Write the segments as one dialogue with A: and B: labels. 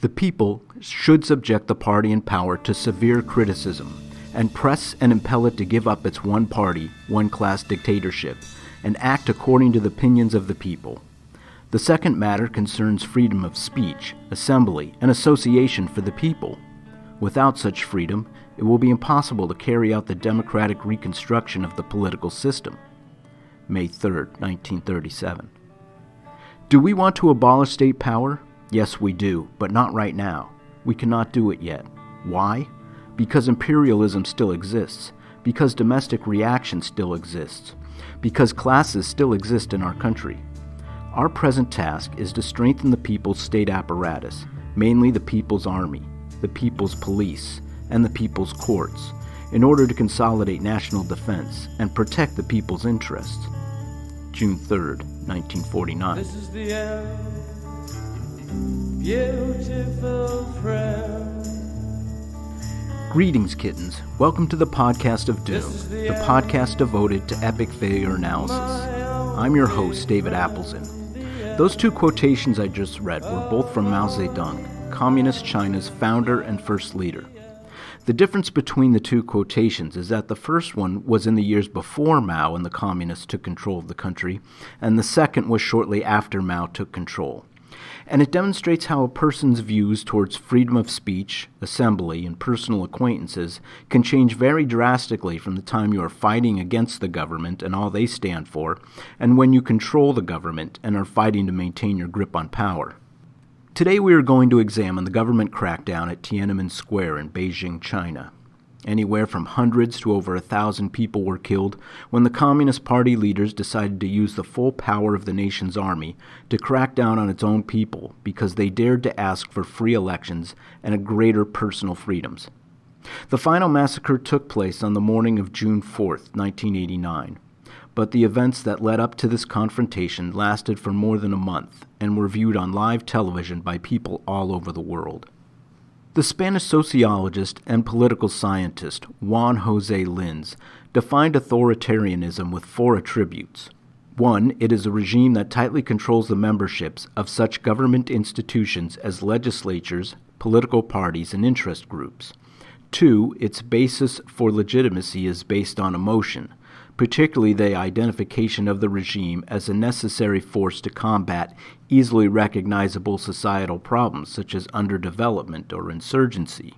A: The people should subject the party in power to severe criticism and press and impel it to give up its one party, one class dictatorship and act according to the opinions of the people. The second matter concerns freedom of speech, assembly, and association for the people. Without such freedom, it will be impossible to carry out the democratic reconstruction of the political system. May 3, 1937. Do we want to abolish state power? Yes, we do, but not right now. We cannot do it yet. Why? Because imperialism still exists, because domestic reaction still exists, because classes still exist in our country. Our present task is to strengthen the people's state apparatus, mainly the people's army, the people's police, and the people's courts, in order to consolidate national defense and protect the people's interests. June 3, 1949. Beautiful friend. Greetings, kittens. Welcome to the podcast of Doom, the, the podcast devoted to epic failure analysis. I'm your host, David Apelzin. Those two quotations I just read were both from Mao Zedong, Communist China's founder and first leader. The difference between the two quotations is that the first one was in the years before Mao and the Communists took control of the country, and the second was shortly after Mao took control and it demonstrates how a person's views towards freedom of speech, assembly, and personal acquaintances can change very drastically from the time you are fighting against the government and all they stand for, and when you control the government and are fighting to maintain your grip on power. Today we are going to examine the government crackdown at Tiananmen Square in Beijing, China. Anywhere from hundreds to over a thousand people were killed when the Communist Party leaders decided to use the full power of the nation's army to crack down on its own people because they dared to ask for free elections and a greater personal freedoms. The final massacre took place on the morning of June 4, 1989, but the events that led up to this confrontation lasted for more than a month and were viewed on live television by people all over the world. The Spanish sociologist and political scientist Juan Jose Linz defined authoritarianism with four attributes. One, it is a regime that tightly controls the memberships of such government institutions as legislatures, political parties, and interest groups. Two, its basis for legitimacy is based on emotion particularly the identification of the regime as a necessary force to combat easily recognizable societal problems such as underdevelopment or insurgency.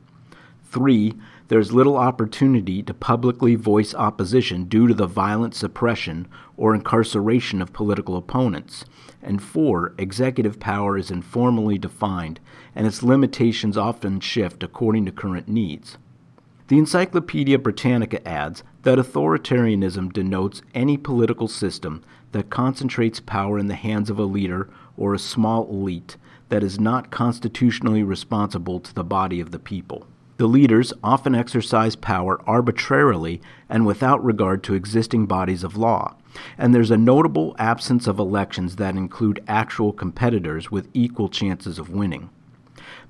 A: Three, there's little opportunity to publicly voice opposition due to the violent suppression or incarceration of political opponents. And four, executive power is informally defined, and its limitations often shift according to current needs. The Encyclopedia Britannica adds that authoritarianism denotes any political system that concentrates power in the hands of a leader or a small elite that is not constitutionally responsible to the body of the people. The leaders often exercise power arbitrarily and without regard to existing bodies of law, and there's a notable absence of elections that include actual competitors with equal chances of winning.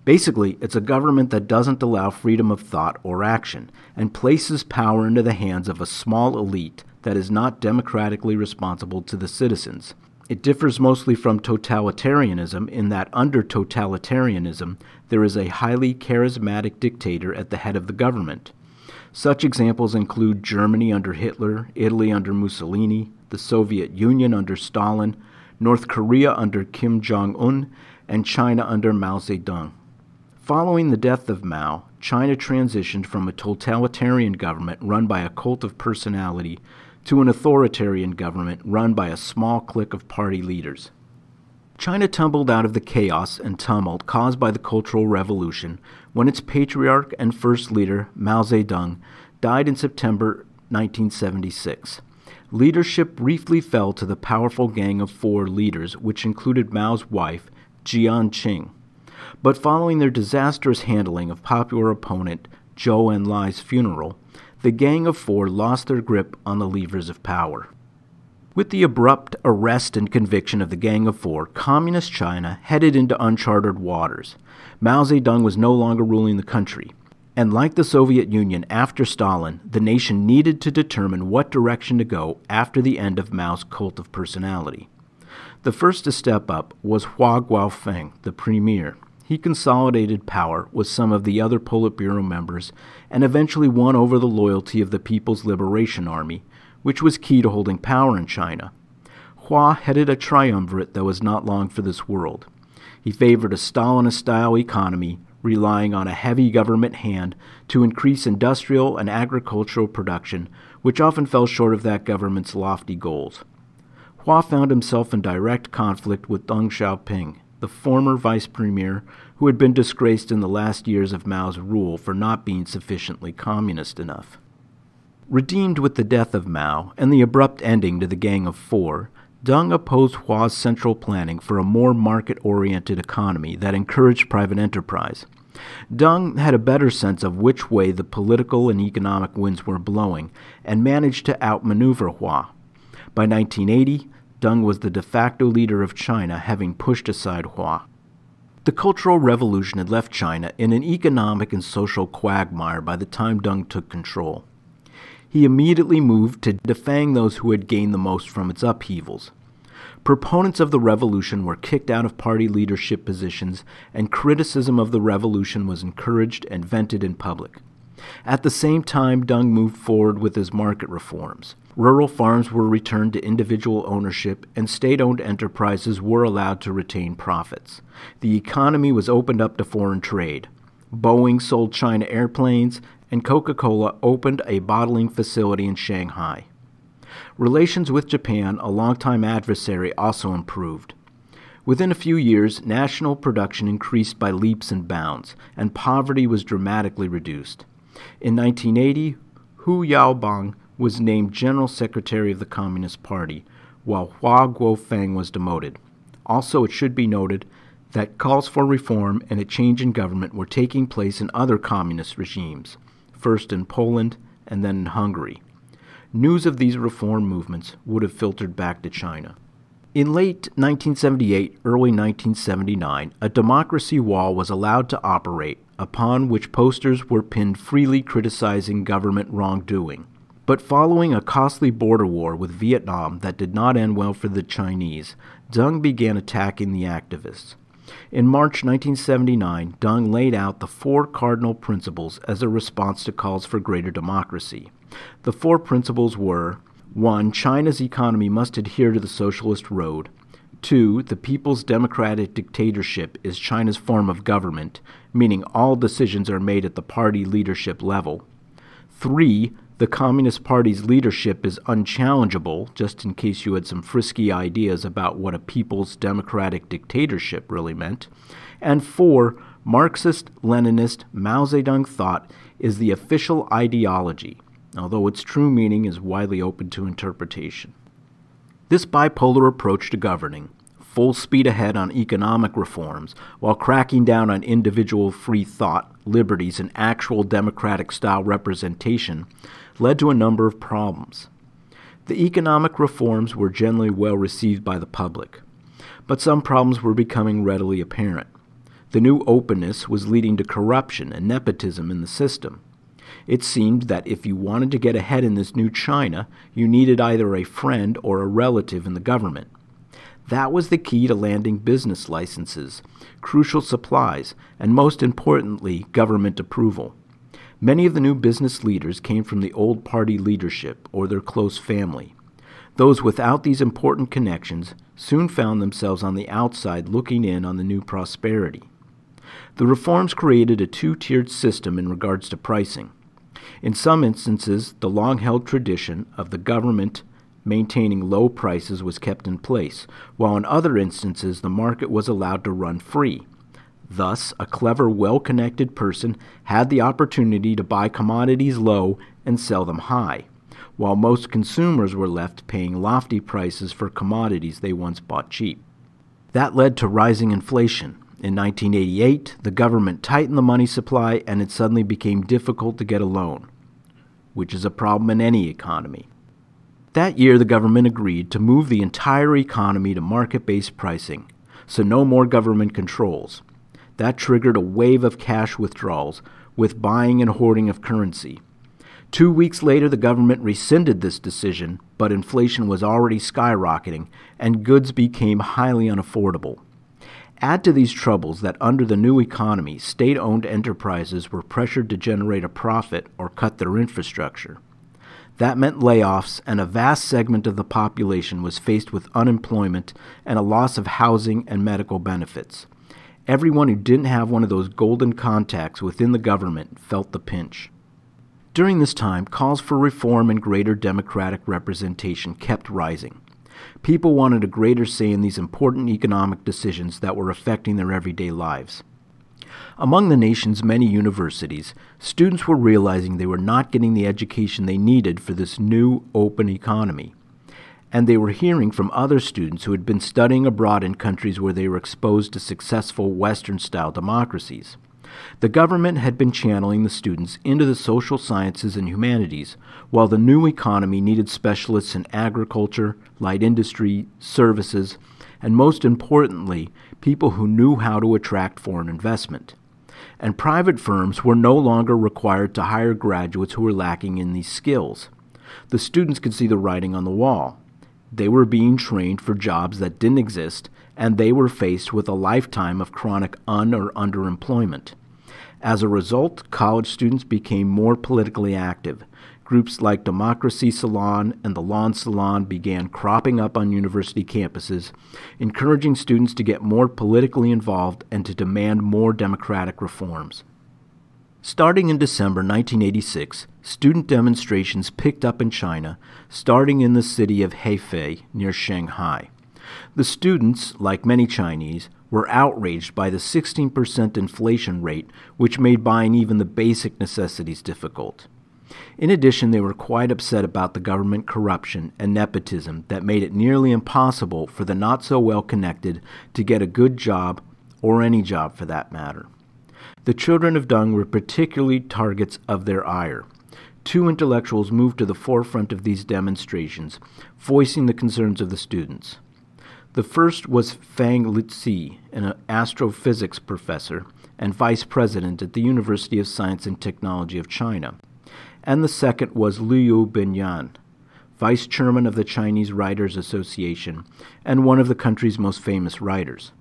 A: Basically, it's a government that doesn't allow freedom of thought or action and places power into the hands of a small elite that is not democratically responsible to the citizens. It differs mostly from totalitarianism in that under totalitarianism, there is a highly charismatic dictator at the head of the government. Such examples include Germany under Hitler, Italy under Mussolini, the Soviet Union under Stalin, North Korea under Kim Jong un, and China under Mao Zedong. Following the death of Mao, China transitioned from a totalitarian government run by a cult of personality to an authoritarian government run by a small clique of party leaders. China tumbled out of the chaos and tumult caused by the Cultural Revolution when its patriarch and first leader, Mao Zedong, died in September 1976. Leadership briefly fell to the powerful Gang of Four leaders, which included Mao's wife, Jiang Qing. But following their disastrous handling of popular opponent Zhou Enlai's funeral, the Gang of Four lost their grip on the levers of power. With the abrupt arrest and conviction of the Gang of Four, Communist China headed into uncharted waters. Mao Zedong was no longer ruling the country. And like the Soviet Union after Stalin, the nation needed to determine what direction to go after the end of Mao's cult of personality. The first to step up was Hua Guofeng, the premier. He consolidated power with some of the other Politburo members and eventually won over the loyalty of the People's Liberation Army, which was key to holding power in China. Hua headed a triumvirate that was not long for this world. He favored a Stalinist style economy, relying on a heavy government hand to increase industrial and agricultural production, which often fell short of that government's lofty goals. Hua found himself in direct conflict with Deng Xiaoping, the former vice premier who had been disgraced in the last years of Mao's rule for not being sufficiently communist enough. Redeemed with the death of Mao and the abrupt ending to the Gang of Four, Deng opposed Hua's central planning for a more market oriented economy that encouraged private enterprise. Deng had a better sense of which way the political and economic winds were blowing and managed to outmaneuver Hua. By 1980, Deng was the de facto leader of China, having pushed aside Hua. The Cultural Revolution had left China in an economic and social quagmire by the time Deng took control he immediately moved to defang those who had gained the most from its upheavals. Proponents of the revolution were kicked out of party leadership positions, and criticism of the revolution was encouraged and vented in public. At the same time, Deng moved forward with his market reforms. Rural farms were returned to individual ownership, and state owned enterprises were allowed to retain profits. The economy was opened up to foreign trade. Boeing sold China airplanes, and Coca Cola opened a bottling facility in Shanghai. Relations with Japan, a longtime adversary, also improved. Within a few years, national production increased by leaps and bounds, and poverty was dramatically reduced. In 1980, Hu Yaobang was named General Secretary of the Communist Party, while Hua Guofeng was demoted. Also, it should be noted that calls for reform and a change in government were taking place in other communist regimes first in Poland and then in Hungary. News of these reform movements would have filtered back to China. In late 1978, early 1979, a democracy wall was allowed to operate, upon which posters were pinned freely criticizing government wrongdoing. But following a costly border war with Vietnam that did not end well for the Chinese, Deng began attacking the activists. In March 1979, Deng laid out the four cardinal principles as a response to calls for greater democracy. The four principles were 1. China's economy must adhere to the socialist road. 2. The people's democratic dictatorship is China's form of government, meaning all decisions are made at the party leadership level. 3 the Communist Party's leadership is unchallengeable, just in case you had some frisky ideas about what a people's democratic dictatorship really meant. And four, Marxist Leninist Mao Zedong thought is the official ideology, although its true meaning is widely open to interpretation. This bipolar approach to governing, full speed ahead on economic reforms while cracking down on individual free thought, liberties, and actual democratic style representation, led to a number of problems. The economic reforms were generally well received by the public, but some problems were becoming readily apparent. The new openness was leading to corruption and nepotism in the system. It seemed that if you wanted to get ahead in this new China, you needed either a friend or a relative in the government. That was the key to landing business licenses, crucial supplies, and most importantly, government approval. Many of the new business leaders came from the old party leadership or their close family. Those without these important connections soon found themselves on the outside looking in on the new prosperity. The reforms created a two tiered system in regards to pricing. In some instances, the long held tradition of the government maintaining low prices was kept in place, while in other instances the market was allowed to run free. Thus, a clever, well connected person had the opportunity to buy commodities low and sell them high, while most consumers were left paying lofty prices for commodities they once bought cheap. That led to rising inflation. In 1988, the government tightened the money supply and it suddenly became difficult to get a loan, which is a problem in any economy. That year, the government agreed to move the entire economy to market based pricing, so no more government controls. That triggered a wave of cash withdrawals, with buying and hoarding of currency. Two weeks later, the government rescinded this decision, but inflation was already skyrocketing, and goods became highly unaffordable. Add to these troubles that under the new economy, state owned enterprises were pressured to generate a profit or cut their infrastructure. That meant layoffs, and a vast segment of the population was faced with unemployment and a loss of housing and medical benefits. Everyone who didn't have one of those golden contacts within the government felt the pinch. During this time, calls for reform and greater democratic representation kept rising. People wanted a greater say in these important economic decisions that were affecting their everyday lives. Among the nation's many universities, students were realizing they were not getting the education they needed for this new, open economy. And they were hearing from other students who had been studying abroad in countries where they were exposed to successful Western style democracies. The government had been channeling the students into the social sciences and humanities, while the new economy needed specialists in agriculture, light industry, services, and most importantly, people who knew how to attract foreign investment. And private firms were no longer required to hire graduates who were lacking in these skills. The students could see the writing on the wall. They were being trained for jobs that didn't exist, and they were faced with a lifetime of chronic un or underemployment. As a result, college students became more politically active. Groups like Democracy Salon and the Lawn Salon began cropping up on university campuses, encouraging students to get more politically involved and to demand more democratic reforms. Starting in December 1986, student demonstrations picked up in China, starting in the city of Hefei near Shanghai. The students, like many Chinese, were outraged by the 16% inflation rate, which made buying even the basic necessities difficult. In addition, they were quite upset about the government corruption and nepotism that made it nearly impossible for the not so well connected to get a good job, or any job for that matter. The children of Deng were particularly targets of their ire. Two intellectuals moved to the forefront of these demonstrations, voicing the concerns of the students. The first was Fang Lizhi, an astrophysics professor and vice president at the University of Science and Technology of China. And the second was Liu Binyan, vice chairman of the Chinese Writers Association and one of the country's most famous writers.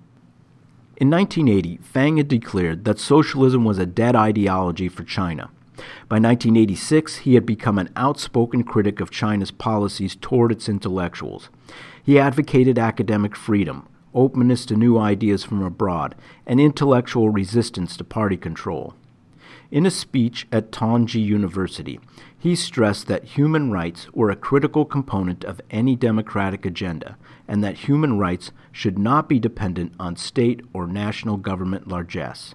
A: In 1980, Fang had declared that socialism was a dead ideology for China. By 1986, he had become an outspoken critic of China's policies toward its intellectuals. He advocated academic freedom, openness to new ideas from abroad, and intellectual resistance to party control. In a speech at Tongji University, he stressed that human rights were a critical component of any democratic agenda and that human rights should not be dependent on state or national government largesse.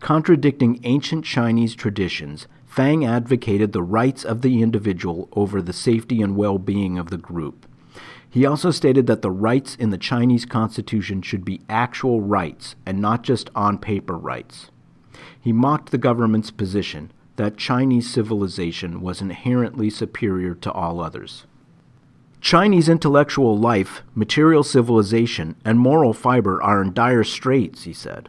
A: Contradicting ancient Chinese traditions, Fang advocated the rights of the individual over the safety and well being of the group. He also stated that the rights in the Chinese constitution should be actual rights and not just on paper rights. He mocked the government's position that Chinese civilization was inherently superior to all others. Chinese intellectual life, material civilization, and moral fiber are in dire straits, he said.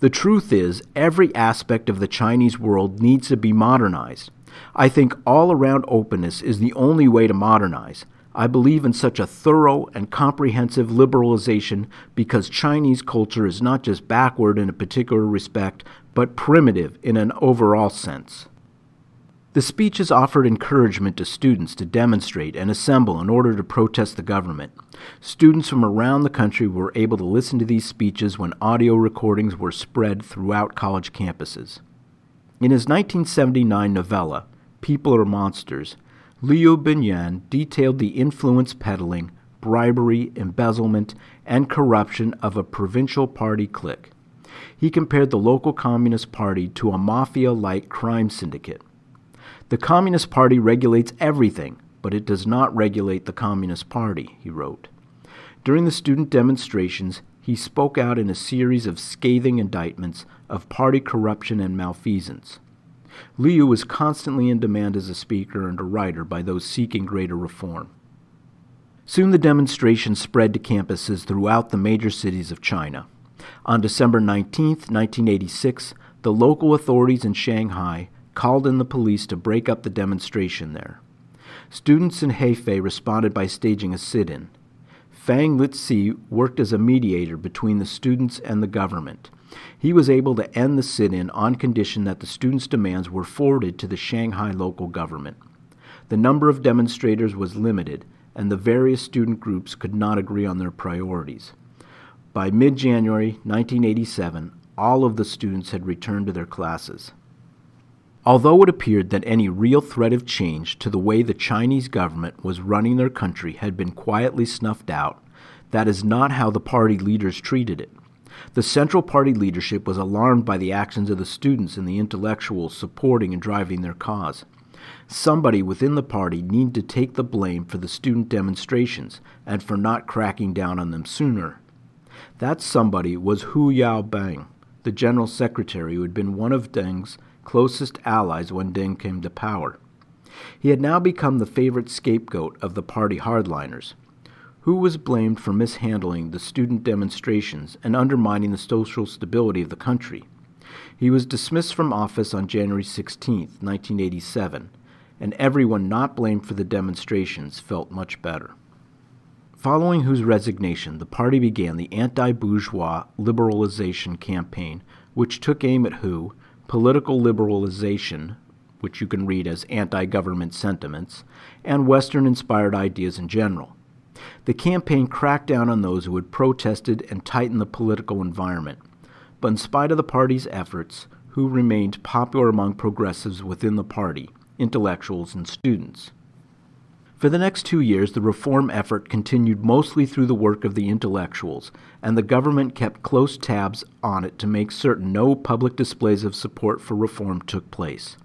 A: The truth is, every aspect of the Chinese world needs to be modernized. I think all around openness is the only way to modernize. I believe in such a thorough and comprehensive liberalization because Chinese culture is not just backward in a particular respect, but primitive in an overall sense. The speeches offered encouragement to students to demonstrate and assemble in order to protest the government. Students from around the country were able to listen to these speeches when audio recordings were spread throughout college campuses. In his 1979 novella, People Are Monsters, Liu Binyan detailed the influence peddling, bribery, embezzlement, and corruption of a provincial party clique. He compared the local Communist Party to a mafia like crime syndicate. The Communist Party regulates everything, but it does not regulate the Communist Party, he wrote. During the student demonstrations, he spoke out in a series of scathing indictments of party corruption and malfeasance. Liu was constantly in demand as a speaker and a writer by those seeking greater reform. Soon the demonstrations spread to campuses throughout the major cities of China. On December 19, 1986, the local authorities in Shanghai called in the police to break up the demonstration there. Students in Hefei responded by staging a sit in. Fang Lizhi worked as a mediator between the students and the government. He was able to end the sit in on condition that the students' demands were forwarded to the Shanghai local government. The number of demonstrators was limited, and the various student groups could not agree on their priorities. By mid January 1987, all of the students had returned to their classes. Although it appeared that any real threat of change to the way the Chinese government was running their country had been quietly snuffed out, that is not how the party leaders treated it. The Central Party leadership was alarmed by the actions of the students and the intellectuals supporting and driving their cause. Somebody within the party needed to take the blame for the student demonstrations and for not cracking down on them sooner. That somebody was Hu Yaobang, the general secretary who had been one of Deng's closest allies when Deng came to power. He had now become the favorite scapegoat of the party hardliners. Hu was blamed for mishandling the student demonstrations and undermining the social stability of the country. He was dismissed from office on January 16, 1987, and everyone not blamed for the demonstrations felt much better. Following Hu's resignation, the party began the anti bourgeois liberalization campaign, which took aim at Hu political liberalization, which you can read as anti government sentiments, and Western inspired ideas in general. The campaign cracked down on those who had protested and tightened the political environment. But in spite of the party's efforts, Hu remained popular among progressives within the party, intellectuals, and students. For the next two years, the reform effort continued mostly through the work of the intellectuals, and the government kept close tabs on it to make certain no public displays of support for reform took place.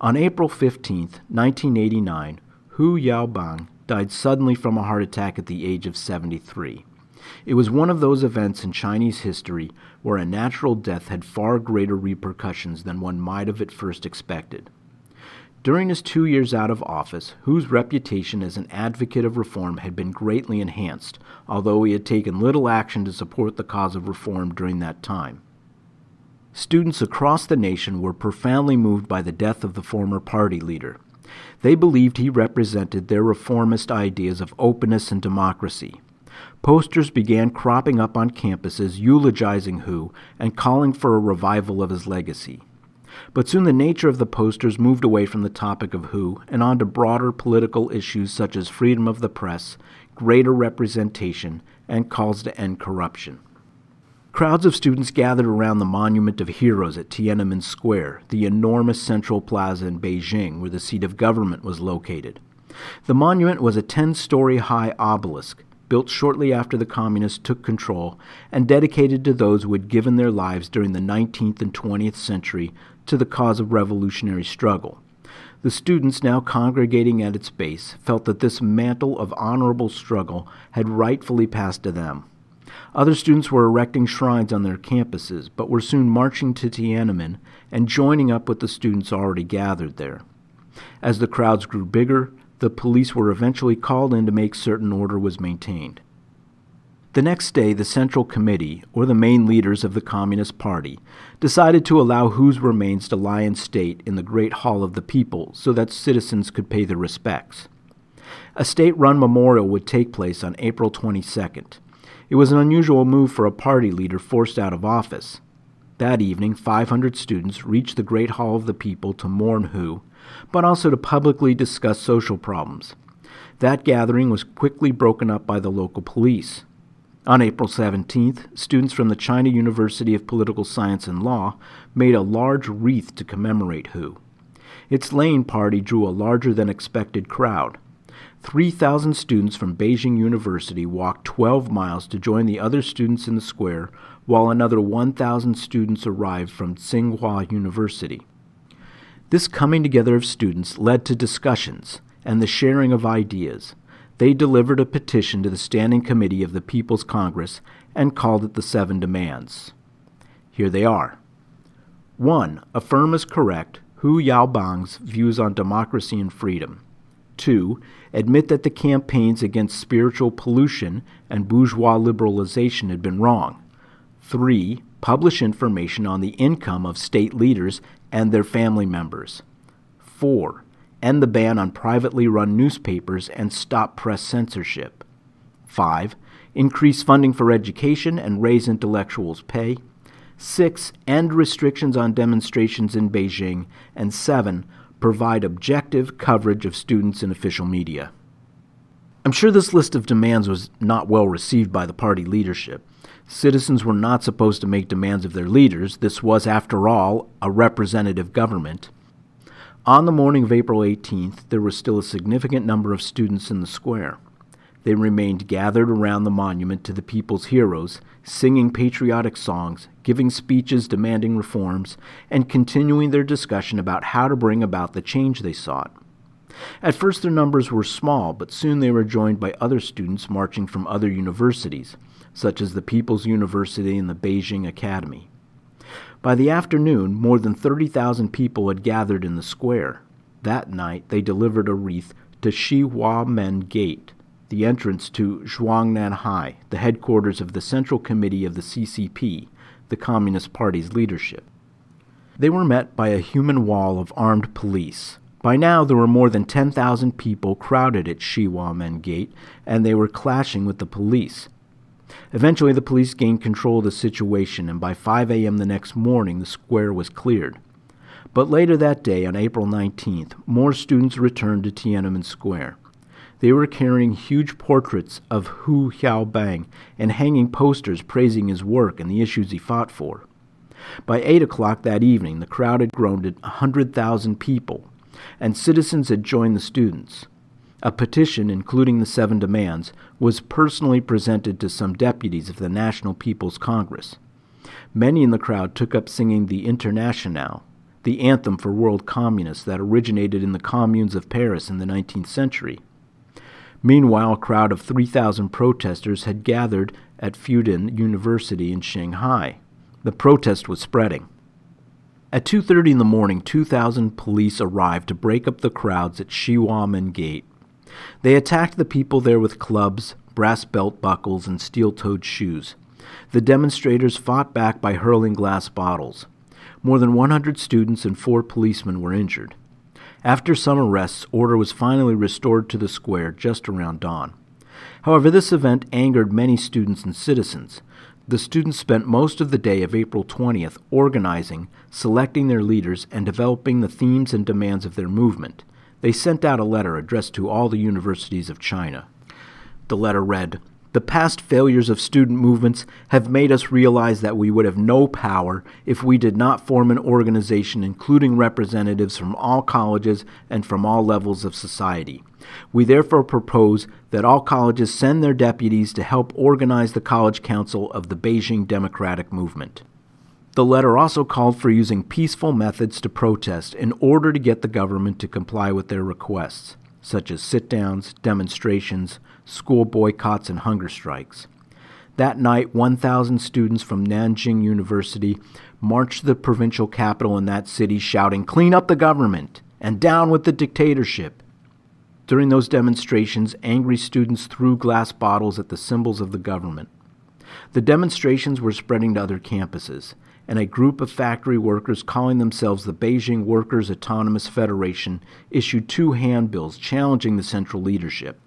A: On April 15, 1989, Hu Yaobang died suddenly from a heart attack at the age of 73. It was one of those events in Chinese history where a natural death had far greater repercussions than one might have at first expected. During his two years out of office, Hu's reputation as an advocate of reform had been greatly enhanced, although he had taken little action to support the cause of reform during that time. Students across the nation were profoundly moved by the death of the former party leader. They believed he represented their reformist ideas of openness and democracy. Posters began cropping up on campuses eulogizing Hu and calling for a revival of his legacy. But soon the nature of the posters moved away from the topic of Hu and on to broader political issues such as freedom of the press, greater representation, and calls to end corruption. Crowds of students gathered around the Monument of Heroes at Tiananmen Square, the enormous central plaza in Beijing where the seat of government was located. The monument was a 10 story high obelisk built shortly after the communists took control and dedicated to those who had given their lives during the 19th and 20th century to the cause of revolutionary struggle. The students now congregating at its base felt that this mantle of honorable struggle had rightfully passed to them. Other students were erecting shrines on their campuses, but were soon marching to Tiananmen and joining up with the students already gathered there. As the crowds grew bigger, the police were eventually called in to make certain order was maintained. The next day, the Central Committee, or the main leaders of the Communist Party, decided to allow Hu's remains to lie in state in the Great Hall of the People so that citizens could pay their respects. A state run memorial would take place on April 22nd. It was an unusual move for a party leader forced out of office. That evening, 500 students reached the Great Hall of the People to mourn Hu, but also to publicly discuss social problems. That gathering was quickly broken up by the local police. On April 17th, students from the China University of Political Science and Law made a large wreath to commemorate Hu. Its Lane party drew a larger than expected crowd. 3,000 students from Beijing University walked 12 miles to join the other students in the square, while another 1,000 students arrived from Tsinghua University. This coming together of students led to discussions and the sharing of ideas they delivered a petition to the Standing Committee of the People's Congress and called it the Seven Demands. Here they are 1. Affirm as correct Hu Yaobang's views on democracy and freedom. 2. Admit that the campaigns against spiritual pollution and bourgeois liberalization had been wrong. 3. Publish information on the income of state leaders and their family members. 4 end the ban on privately run newspapers, and stop press censorship. 5. increase funding for education and raise intellectuals' pay. Six, end restrictions on demonstrations in Beijing. And seven, provide objective coverage of students in official media. I'm sure this list of demands was not well received by the party leadership. Citizens were not supposed to make demands of their leaders. This was, after all, a representative government. On the morning of April 18th, there was still a significant number of students in the square. They remained gathered around the monument to the people's heroes, singing patriotic songs, giving speeches demanding reforms, and continuing their discussion about how to bring about the change they sought. At first, their numbers were small, but soon they were joined by other students marching from other universities, such as the People's University and the Beijing Academy. By the afternoon, more than 30,000 people had gathered in the square. That night, they delivered a wreath to Xinhuamen Gate, the entrance to Zhongnanhai, the headquarters of the Central Committee of the CCP, the Communist Party's leadership. They were met by a human wall of armed police, by now, there were more than 10,000 people crowded at Xinhuamen Gate, and they were clashing with the police. Eventually, the police gained control of the situation, and by 5 a.m. the next morning, the square was cleared. But later that day, on April 19th, more students returned to Tiananmen Square. They were carrying huge portraits of Hu Yaobang and hanging posters praising his work and the issues he fought for. By 8 o'clock that evening, the crowd had grown to 100,000 people, and citizens had joined the students. A petition, including the seven demands, was personally presented to some deputies of the National People's Congress. Many in the crowd took up singing the Internationale, the anthem for world communists that originated in the communes of Paris in the 19th century. Meanwhile, a crowd of 3,000 protesters had gathered at Fudan University in Shanghai. The protest was spreading. At 2:30 in the morning, 2,000 police arrived to break up the crowds at Xinhuamen Gate. They attacked the people there with clubs, brass belt buckles, and steel-toed shoes. The demonstrators fought back by hurling glass bottles. More than 100 students and four policemen were injured. After some arrests, order was finally restored to the square just around dawn. However, this event angered many students and citizens. The students spent most of the day of April 20th organizing, selecting their leaders, and developing the themes and demands of their movement. They sent out a letter addressed to all the universities of China. The letter read, the past failures of student movements have made us realize that we would have no power if we did not form an organization including representatives from all colleges and from all levels of society. We therefore propose that all colleges send their deputies to help organize the College Council of the Beijing Democratic Movement. The letter also called for using peaceful methods to protest in order to get the government to comply with their requests, such as sit downs, demonstrations, school boycotts, and hunger strikes. That night, 1,000 students from Nanjing University marched to the provincial capital in that city shouting, Clean up the government and down with the dictatorship. During those demonstrations, angry students threw glass bottles at the symbols of the government. The demonstrations were spreading to other campuses, and a group of factory workers calling themselves the Beijing Workers' Autonomous Federation issued two handbills challenging the central leadership.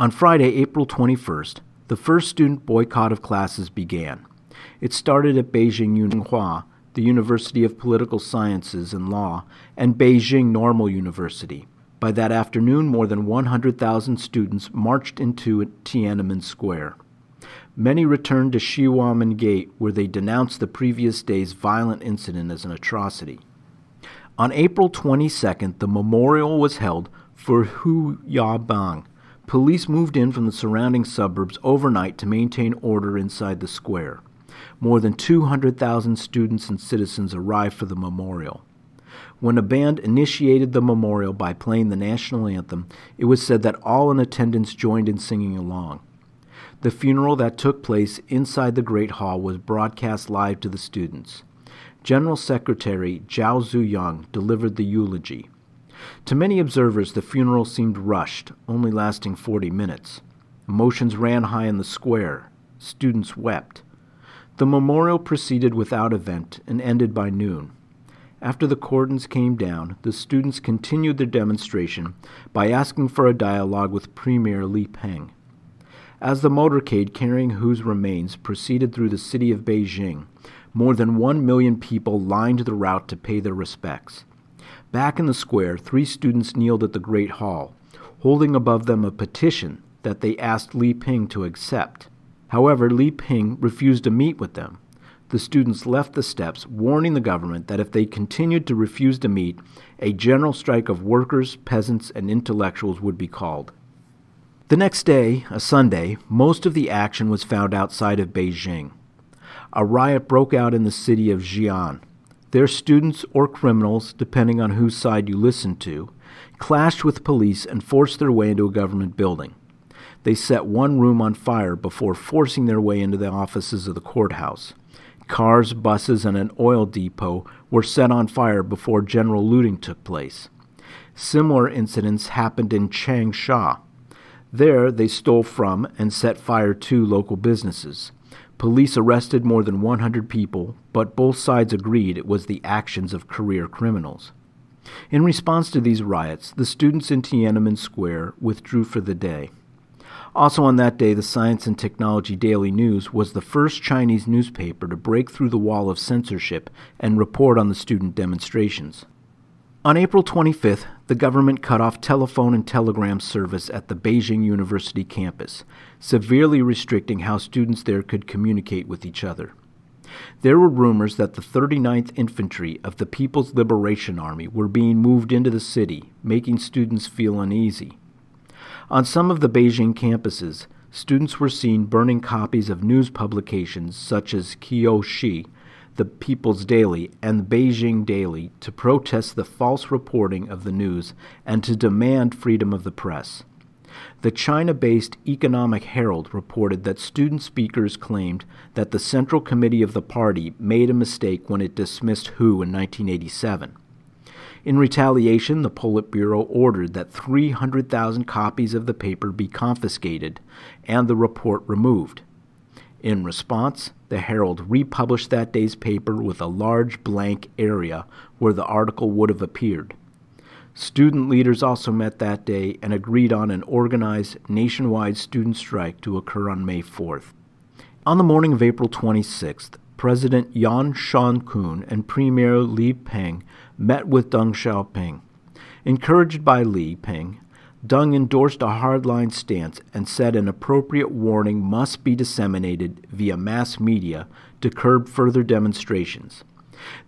A: On Friday, April 21st, the first student boycott of classes began. It started at Beijing Yunhua, the University of Political Sciences and Law, and Beijing Normal University. By that afternoon, more than 100,000 students marched into Tiananmen Square. Many returned to Xinhuamen Gate, where they denounced the previous day's violent incident as an atrocity. On April 22nd, the memorial was held for Hu Yaobang. Police moved in from the surrounding suburbs overnight to maintain order inside the square. More than 200,000 students and citizens arrived for the memorial. When a band initiated the memorial by playing the national anthem, it was said that all in attendance joined in singing along. The funeral that took place inside the Great Hall was broadcast live to the students. General Secretary Zhao Ziyang delivered the eulogy. To many observers, the funeral seemed rushed, only lasting 40 minutes. Emotions ran high in the square. Students wept. The memorial proceeded without event and ended by noon. After the cordons came down, the students continued their demonstration by asking for a dialogue with Premier Li Peng. As the motorcade carrying Hu's remains proceeded through the city of Beijing, more than one million people lined the route to pay their respects. Back in the square, three students kneeled at the Great Hall, holding above them a petition that they asked Li Peng to accept. However, Li Peng refused to meet with them. The students left the steps, warning the government that if they continued to refuse to meet, a general strike of workers, peasants, and intellectuals would be called. The next day, a Sunday, most of the action was found outside of Beijing. A riot broke out in the city of Xi'an. Their students or criminals, depending on whose side you listened to, clashed with police and forced their way into a government building. They set one room on fire before forcing their way into the offices of the courthouse. Cars, buses, and an oil depot were set on fire before general looting took place. Similar incidents happened in Changsha. There, they stole from and set fire to local businesses. Police arrested more than 100 people, but both sides agreed it was the actions of career criminals. In response to these riots, the students in Tiananmen Square withdrew for the day. Also on that day, the Science and Technology Daily News was the first Chinese newspaper to break through the wall of censorship and report on the student demonstrations. On April 25th, the government cut off telephone and telegram service at the Beijing University campus, severely restricting how students there could communicate with each other. There were rumors that the 39th Infantry of the People's Liberation Army were being moved into the city, making students feel uneasy. On some of the Beijing campuses, students were seen burning copies of news publications such as Qiushi, the People's Daily, and the Beijing Daily to protest the false reporting of the news and to demand freedom of the press. The China based Economic Herald reported that student speakers claimed that the Central Committee of the party made a mistake when it dismissed Hu in 1987. In retaliation, the Politburo ordered that 300,000 copies of the paper be confiscated and the report removed. In response, the Herald republished that day's paper with a large blank area where the article would have appeared. Student leaders also met that day and agreed on an organized nationwide student strike to occur on May 4th. On the morning of April 26th, President Yuan Shiqian and Premier Li Peng met with Deng Xiaoping. Encouraged by Li Peng, Deng endorsed a hardline stance and said an appropriate warning must be disseminated via mass media to curb further demonstrations.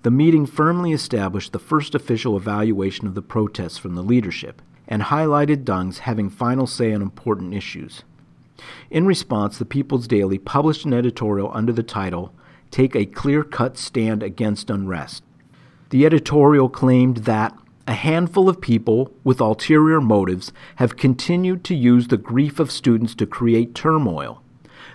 A: The meeting firmly established the first official evaluation of the protests from the leadership and highlighted Deng's having final say on important issues. In response, the People's Daily published an editorial under the title Take a Clear Cut Stand Against Unrest. The editorial claimed that a handful of people with ulterior motives have continued to use the grief of students to create turmoil.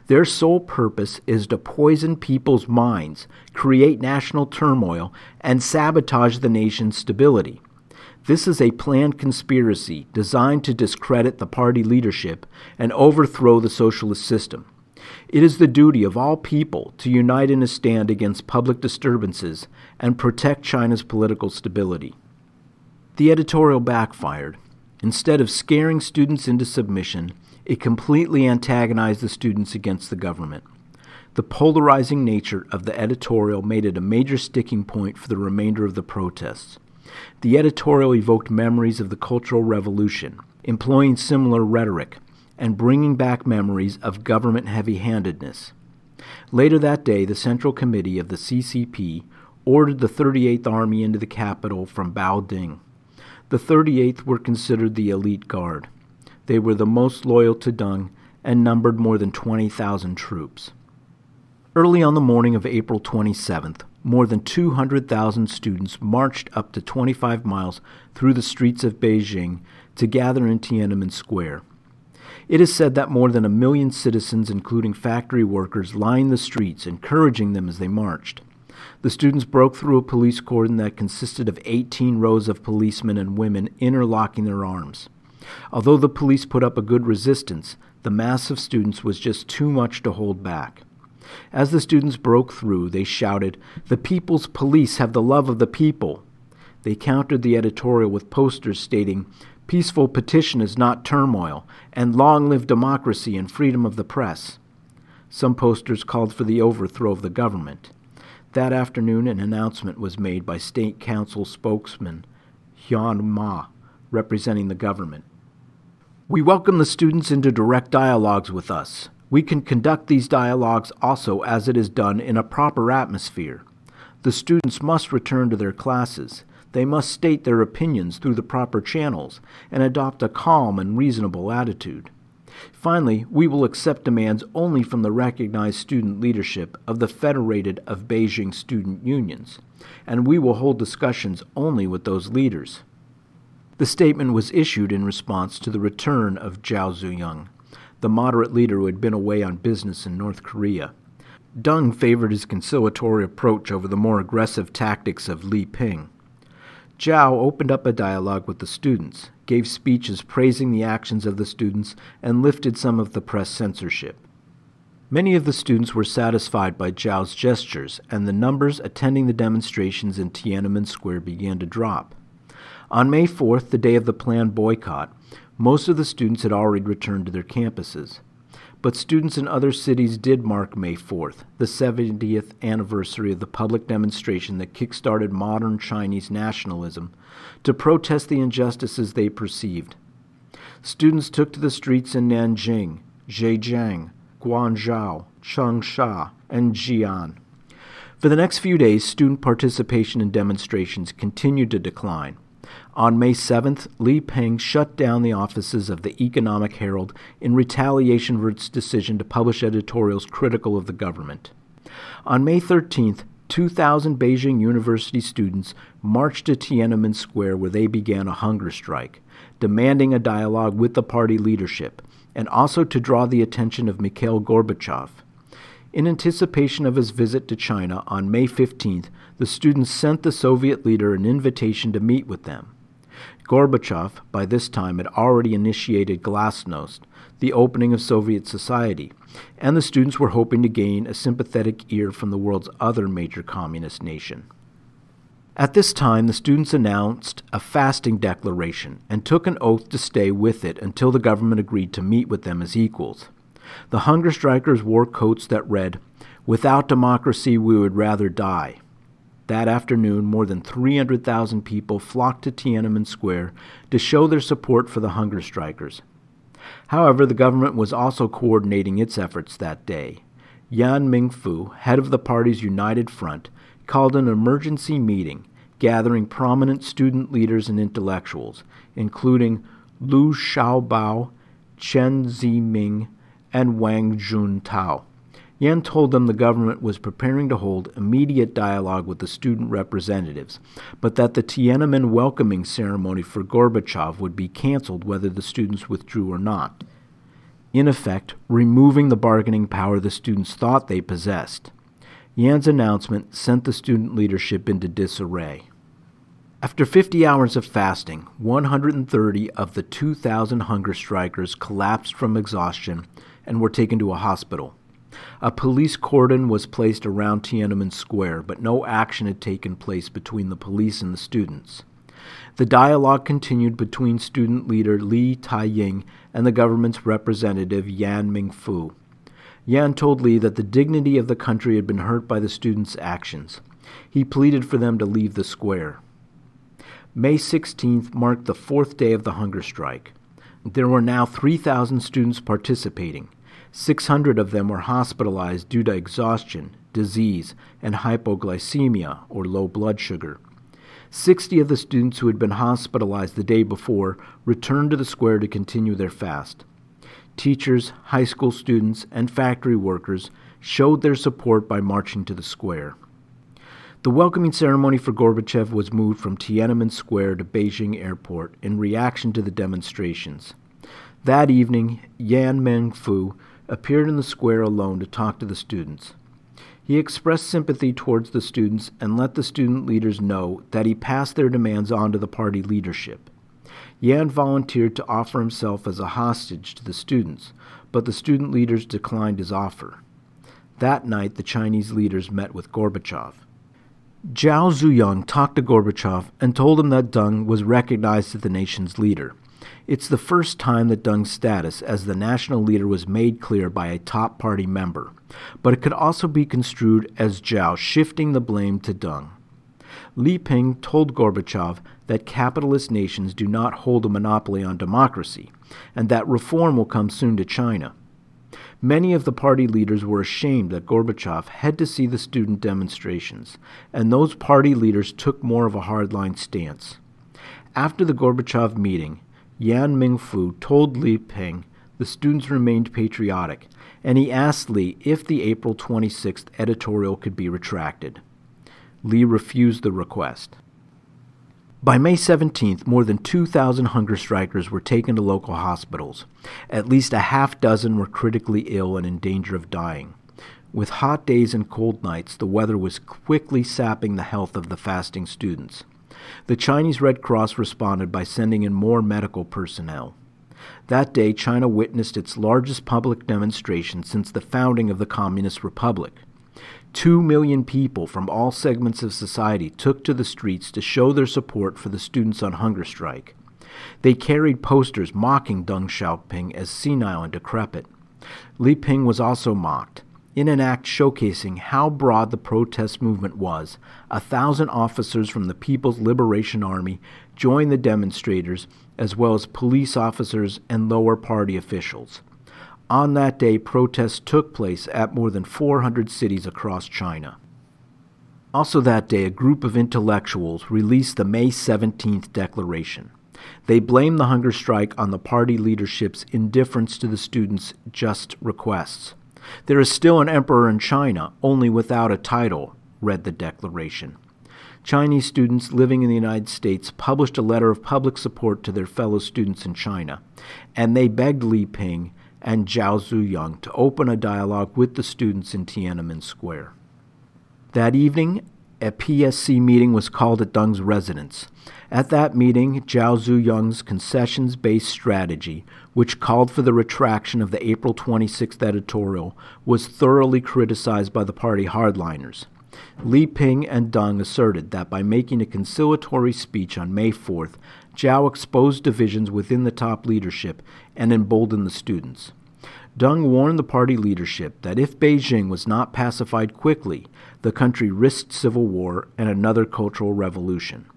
A: Their sole purpose is to poison people's minds, create national turmoil, and sabotage the nation's stability. This is a planned conspiracy designed to discredit the party leadership and overthrow the socialist system. It is the duty of all people to unite in a stand against public disturbances and protect China's political stability. The editorial backfired. Instead of scaring students into submission, it completely antagonized the students against the government. The polarizing nature of the editorial made it a major sticking point for the remainder of the protests. The editorial evoked memories of the Cultural Revolution, employing similar rhetoric, and bringing back memories of government heavy handedness. Later that day, the Central Committee of the CCP ordered the 38th Army into the capital from Baoding. The 38th were considered the elite guard. They were the most loyal to Deng and numbered more than 20,000 troops. Early on the morning of April 27th, more than 200,000 students marched up to 25 miles through the streets of Beijing to gather in Tiananmen Square. It is said that more than a million citizens, including factory workers, lined the streets, encouraging them as they marched. The students broke through a police cordon that consisted of 18 rows of policemen and women interlocking their arms. Although the police put up a good resistance, the mass of students was just too much to hold back. As the students broke through, they shouted, The people's police have the love of the people. They countered the editorial with posters stating, Peaceful petition is not turmoil, and long live democracy and freedom of the press. Some posters called for the overthrow of the government. That afternoon, an announcement was made by State Council spokesman Yuan Mu, representing the government. We welcome the students into direct dialogues with us. We can conduct these dialogues also as it is done in a proper atmosphere. The students must return to their classes. They must state their opinions through the proper channels and adopt a calm and reasonable attitude. Finally, we will accept demands only from the recognized student leadership of the Federated of Beijing Student Unions, and we will hold discussions only with those leaders. The statement was issued in response to the return of Zhao Ziyang, the moderate leader who had been away on business in North Korea. Deng favored his conciliatory approach over the more aggressive tactics of Li Peng. Zhao opened up a dialogue with the students, gave speeches praising the actions of the students, and lifted some of the press censorship. Many of the students were satisfied by Zhao's gestures, and the numbers attending the demonstrations in Tiananmen Square began to drop. On May 4th, the day of the planned boycott, most of the students had already returned to their campuses. But students in other cities did mark May 4th, the 70th anniversary of the public demonstration that kickstarted modern Chinese nationalism, to protest the injustices they perceived. Students took to the streets in Nanjing, Zhejiang, Guangzhou, Changsha, and Xi'an. For the next few days, student participation in demonstrations continued to decline. On May 7th, Li Peng shut down the offices of the Economic Herald in retaliation for its decision to publish editorials critical of the government. On May 13th, 2,000 Beijing University students marched to Tiananmen Square where they began a hunger strike, demanding a dialogue with the party leadership and also to draw the attention of Mikhail Gorbachev. In anticipation of his visit to China on May 15th, the students sent the Soviet leader an invitation to meet with them. Gorbachev, by this time, had already initiated Glasnost, the opening of Soviet society, and the students were hoping to gain a sympathetic ear from the world's other major communist nation. At this time, the students announced a fasting declaration and took an oath to stay with it until the government agreed to meet with them as equals. The hunger strikers wore coats that read, Without democracy, we would rather die. That afternoon, more than 300,000 people flocked to Tiananmen Square to show their support for the hunger strikers. However, the government was also coordinating its efforts that day. Yan Mingfu, head of the party's United Front, called an emergency meeting, gathering prominent student leaders and intellectuals, including Liu Xiaobo, Chen Ziming, and Wang Juntao. Yan told them the government was preparing to hold immediate dialogue with the student representatives, but that the Tiananmen welcoming ceremony for Gorbachev would be canceled whether the students withdrew or not. In effect, removing the bargaining power the students thought they possessed. Yan's announcement sent the student leadership into disarray. After 50 hours of fasting, 130 of the 2,000 hunger strikers collapsed from exhaustion and were taken to a hospital. A police cordon was placed around Tiananmen Square, but no action had taken place between the police and the students. The dialogue continued between student leader Li Taiying and the government's representative Yan Mingfu. Yan told Li that the dignity of the country had been hurt by the students' actions. He pleaded for them to leave the square. May 16th marked the fourth day of the hunger strike. There were now 3,000 students participating. 600 of them were hospitalized due to exhaustion, disease, and hypoglycemia, or low blood sugar. 60 of the students who had been hospitalized the day before returned to the square to continue their fast. Teachers, high school students, and factory workers showed their support by marching to the square. The welcoming ceremony for Gorbachev was moved from Tiananmen Square to Beijing Airport in reaction to the demonstrations. That evening, Yan Mingfu appeared in the square alone to talk to the students. He expressed sympathy towards the students and let the student leaders know that he passed their demands on to the party leadership. Yan volunteered to offer himself as a hostage to the students, but the student leaders declined his offer. That night, the Chinese leaders met with Gorbachev. Zhao Ziyang talked to Gorbachev and told him that Deng was recognized as the nation's leader. It's the first time that Deng's status as the national leader was made clear by a top party member, but it could also be construed as Zhao shifting the blame to Deng. Li Peng told Gorbachev that capitalist nations do not hold a monopoly on democracy, and that reform will come soon to China. Many of the party leaders were ashamed that Gorbachev had to see the student demonstrations, and those party leaders took more of a hardline stance. After the Gorbachev meeting, Yan Mingfu told Li Peng the students remained patriotic, and he asked Li if the April 26th editorial could be retracted. Li refused the request. By May 17th, more than 2,000 hunger strikers were taken to local hospitals. At least a half dozen were critically ill and in danger of dying. With hot days and cold nights, the weather was quickly sapping the health of the fasting students. The Chinese Red Cross responded by sending in more medical personnel. That day, China witnessed its largest public demonstration since the founding of the Communist Republic. Two million people from all segments of society took to the streets to show their support for the students on hunger strike. They carried posters mocking Deng Xiaoping as senile and decrepit. Li Peng was also mocked. In an act showcasing how broad the protest movement was, a thousand officers from the People's Liberation Army joined the demonstrators, as well as police officers and lower party officials. On that day, protests took place at more than 400 cities across China. Also, that day, a group of intellectuals released the May 17th Declaration. They blamed the hunger strike on the party leadership's indifference to the students' just requests. There is still an emperor in China, only without a title, read the declaration. Chinese students living in the United States published a letter of public support to their fellow students in China, and they begged Li Ping and Zhao Ziyang to open a dialogue with the students in Tiananmen Square. That evening, a PSC meeting was called at Deng's residence. At that meeting, Zhao Ziyang's concessions based strategy, which called for the retraction of the April 26th editorial, was thoroughly criticized by the party hardliners. Li Peng and Deng asserted that by making a conciliatory speech on May 4th, Zhao exposed divisions within the top leadership and emboldened the students. Deng warned the party leadership that if Beijing was not pacified quickly, the country risked civil war and another cultural revolution.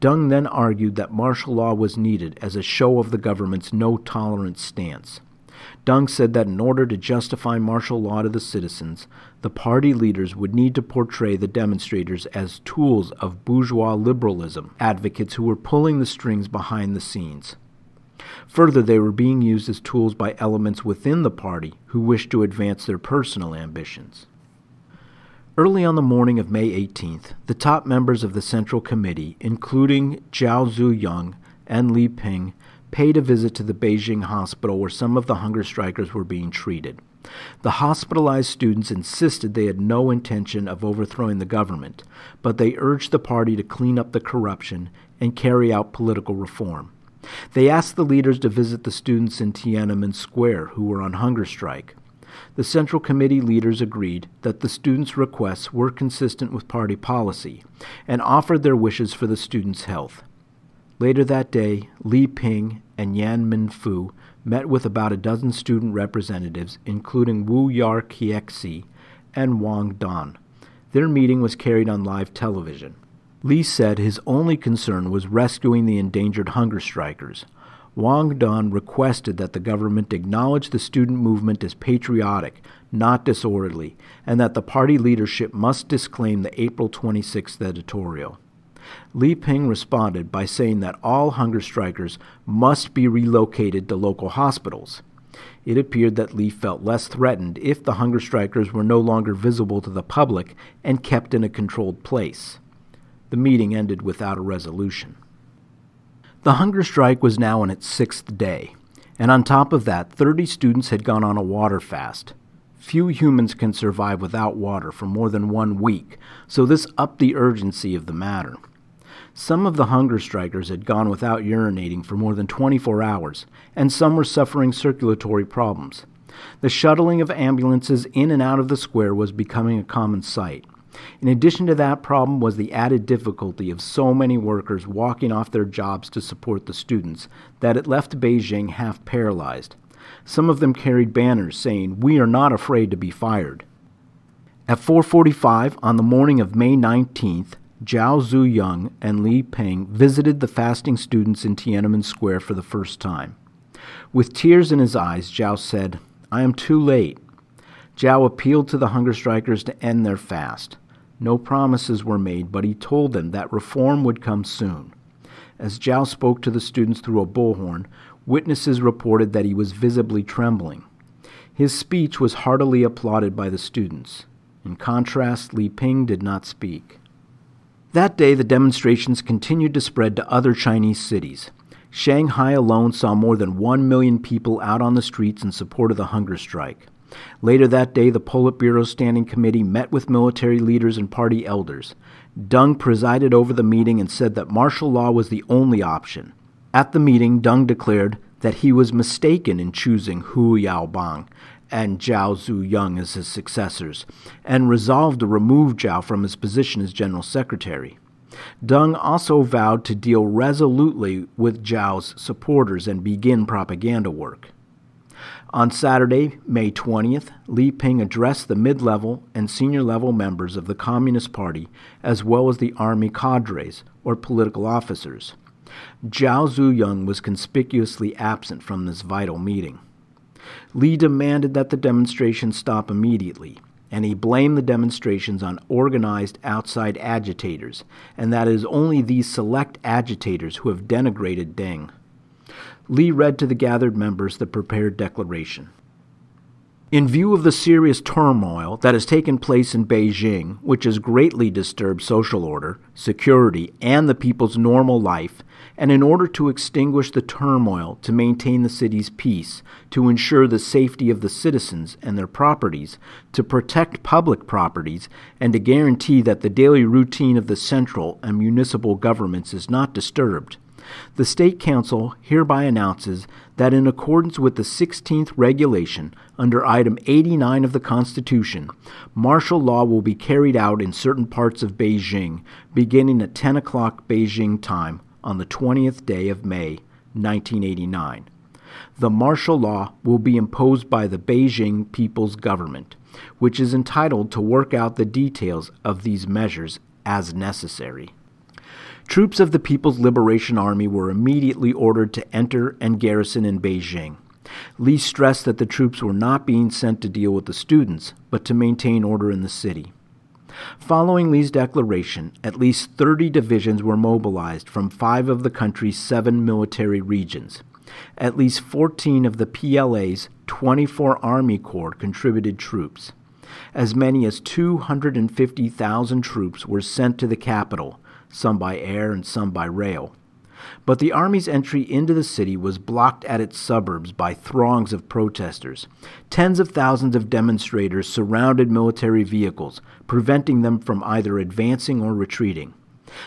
A: Deng then argued that martial law was needed as a show of the government's no tolerance stance. Deng said that in order to justify martial law to the citizens, the party leaders would need to portray the demonstrators as tools of bourgeois liberalism, advocates who were pulling the strings behind the scenes. Further, they were being used as tools by elements within the party who wished to advance their personal ambitions. Early on the morning of May 18th, the top members of the Central Committee, including Zhao Ziyang and Li Peng, paid a visit to the Beijing hospital where some of the hunger strikers were being treated. The hospitalized students insisted they had no intention of overthrowing the government, but they urged the party to clean up the corruption and carry out political reform. They asked the leaders to visit the students in Tiananmen Square who were on hunger strike. The Central Committee leaders agreed that the students' requests were consistent with party policy and offered their wishes for the students' health. Later that day, Li Peng and Yan Mingfu met with about a dozen student representatives, including Wu'erkaixi and Wang Dan. Their meeting was carried on live television. Li said his only concern was rescuing the endangered hunger strikers. Wang Dan requested that the government acknowledge the student movement as patriotic, not disorderly, and that the party leadership must disclaim the April 26th editorial. Li Peng responded by saying that all hunger strikers must be relocated to local hospitals. It appeared that Li felt less threatened if the hunger strikers were no longer visible to the public and kept in a controlled place. The meeting ended without a resolution. The hunger strike was now on its sixth day, and on top of that, 30 students had gone on a water fast. Few humans can survive without water for more than one week, so this upped the urgency of the matter. Some of the hunger strikers had gone without urinating for more than 24 hours, and some were suffering circulatory problems. The shuttling of ambulances in and out of the square was becoming a common sight. In addition to that problem was the added difficulty of so many workers walking off their jobs to support the students that it left Beijing half paralyzed. Some of them carried banners saying, "We are not afraid to be fired." At 4:45 on the morning of May 19th, Zhao Ziyang and Li Peng visited the fasting students in Tiananmen Square for the first time. With tears in his eyes, Zhao said, I am too late. Zhao appealed to the hunger strikers to end their fast. No promises were made, but he told them that reform would come soon. As Zhao spoke to the students through a bullhorn, witnesses reported that he was visibly trembling. His speech was heartily applauded by the students. In contrast, Li Ping did not speak. That day, the demonstrations continued to spread to other Chinese cities. Shanghai alone saw more than 1 million people out on the streets in support of the hunger strike. Later that day, the Politburo Standing Committee met with military leaders and party elders. Deng presided over the meeting and said that martial law was the only option. At the meeting, Deng declared that he was mistaken in choosing Hu Yaobang and Zhao Ziyang as his successors, and resolved to remove Zhao from his position as general secretary. Deng also vowed to deal resolutely with Zhao's supporters and begin propaganda work. On Saturday, May 20th, Li Peng addressed the mid level and senior level members of the Communist Party as well as the army cadres, or political officers. Zhao Ziyang was conspicuously absent from this vital meeting. Li demanded that the demonstration stop immediately and he blamed the demonstrations on organized outside agitators, and that it is only these select agitators who have denigrated Deng. Li read to the gathered members the prepared declaration. In view of the serious turmoil that has taken place in Beijing, which has greatly disturbed social order, security, and the people's normal life, and in order to extinguish the turmoil, to maintain the city's peace, to ensure the safety of the citizens and their properties, to protect public properties, and to guarantee that the daily routine of the central and municipal governments is not disturbed, the State Council hereby announces that in accordance with the 16th regulation under item 89 of the Constitution, martial law will be carried out in certain parts of Beijing beginning at 10 o'clock Beijing time on the 20th day of May, 1989. The martial law will be imposed by the Beijing People's Government, which is entitled to work out the details of these measures as necessary. Troops of the People's Liberation Army were immediately ordered to enter and garrison in Beijing. Li stressed that the troops were not being sent to deal with the students, but to maintain order in the city. Following Li's declaration, at least 30 divisions were mobilized from five of the country's seven military regions. At least 14 of the PLA's 24 Army Corps contributed troops. As many as 250,000 troops were sent to the capital, some by air and some by rail. But the army's entry into the city was blocked at its suburbs by throngs of protesters. Tens of thousands of demonstrators surrounded military vehicles, preventing them from either advancing or retreating.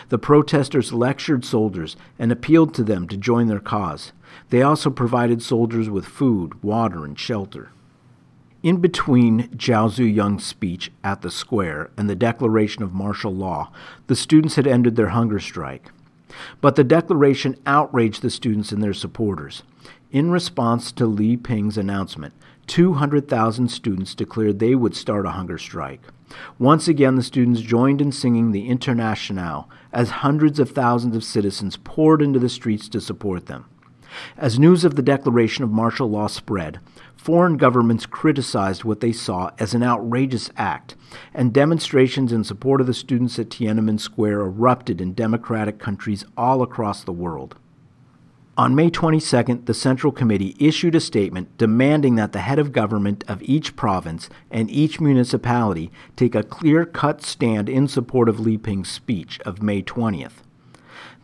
A: The protesters lectured soldiers and appealed to them to join their cause. They also provided soldiers with food, water, and shelter. In between Zhao Ziyang's speech at the square and the declaration of martial law, the students had ended their hunger strike. But the declaration outraged the students and their supporters. In response to Li Peng's announcement, 200,000 students declared they would start a hunger strike. Once again, the students joined in singing the Internationale as hundreds of thousands of citizens poured into the streets to support them. As news of the declaration of martial law spread, foreign governments criticized what they saw as an outrageous act, and demonstrations in support of the students at Tiananmen Square erupted in democratic countries all across the world. On May 22nd, the Central Committee issued a statement demanding that the head of government of each province and each municipality take a clear cut stand in support of Li Peng's speech of May 20th.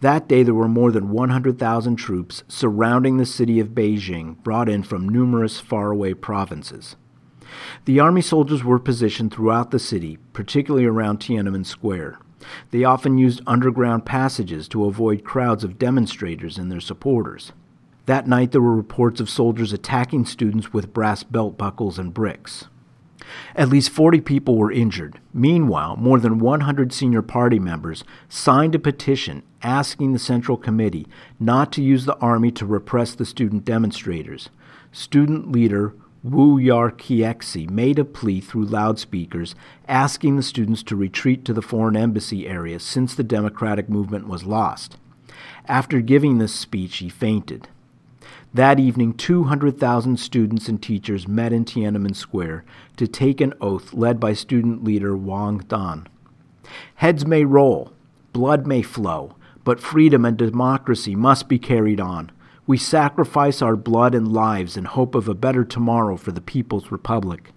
A: That day, there were more than 100,000 troops surrounding the city of Beijing, brought in from numerous faraway provinces. The army soldiers were positioned throughout the city, particularly around Tiananmen Square. They often used underground passages to avoid crowds of demonstrators and their supporters. That night, there were reports of soldiers attacking students with brass belt buckles and bricks. At least 40 people were injured. Meanwhile, more than 100 senior party members signed a petition asking the Central Committee not to use the army to repress the student demonstrators. Student leader Wu'erkaixi made a plea through loudspeakers asking the students to retreat to the foreign embassy area since the democratic movement was lost. After giving this speech, he fainted. That evening, 200,000 students and teachers met in Tiananmen Square to take an oath led by student leader Wang Dan. Heads may roll, blood may flow, but freedom and democracy must be carried on. We sacrifice our blood and lives in hope of a better tomorrow for the People's Republic.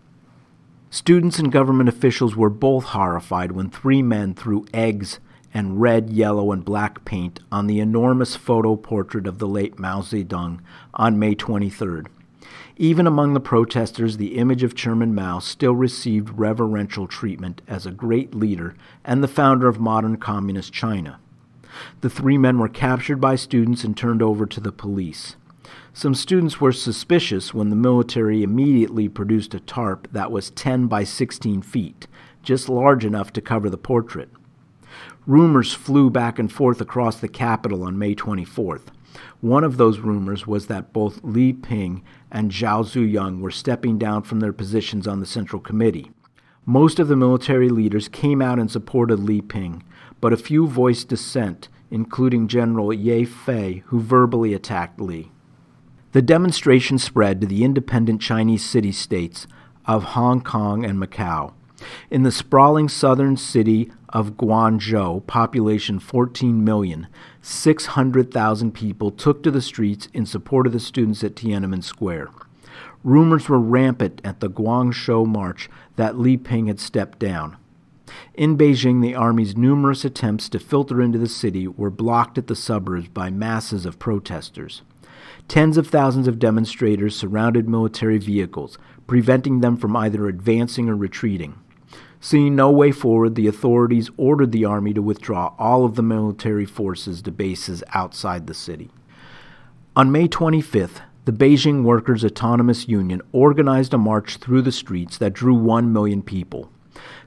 A: Students and government officials were both horrified when three men threw eggs and red, yellow, and black paint on the enormous photo portrait of the late Mao Zedong on May 23rd. Even among the protesters, the image of Chairman Mao still received reverential treatment as a great leader and the founder of modern communist China. The three men were captured by students and turned over to the police. Some students were suspicious when the military immediately produced a tarp that was 10 by 16 feet, just large enough to cover the portrait. Rumors flew back and forth across the capital on May 24th. One of those rumors was that both Li Ping and Zhao Ziyang were stepping down from their positions on the Central Committee. Most of the military leaders came out in support of Li Ping, but a few voiced dissent, including General Ye Fei, who verbally attacked Li. The demonstration spread to the independent Chinese city states of Hong Kong and Macau. In the sprawling southern city of Guangzhou, population 14 million, 600,000 people took to the streets in support of the students at Tiananmen Square. Rumors were rampant at the Guangzhou March that Li Ping had stepped down. In Beijing, the army's numerous attempts to filter into the city were blocked at the suburbs by masses of protesters. Tens of thousands of demonstrators surrounded military vehicles, preventing them from either advancing or retreating. Seeing no way forward, the authorities ordered the army to withdraw all of the military forces to bases outside the city. On May 25th, the Beijing Workers' Autonomous Union organized a march through the streets that drew 1 million people.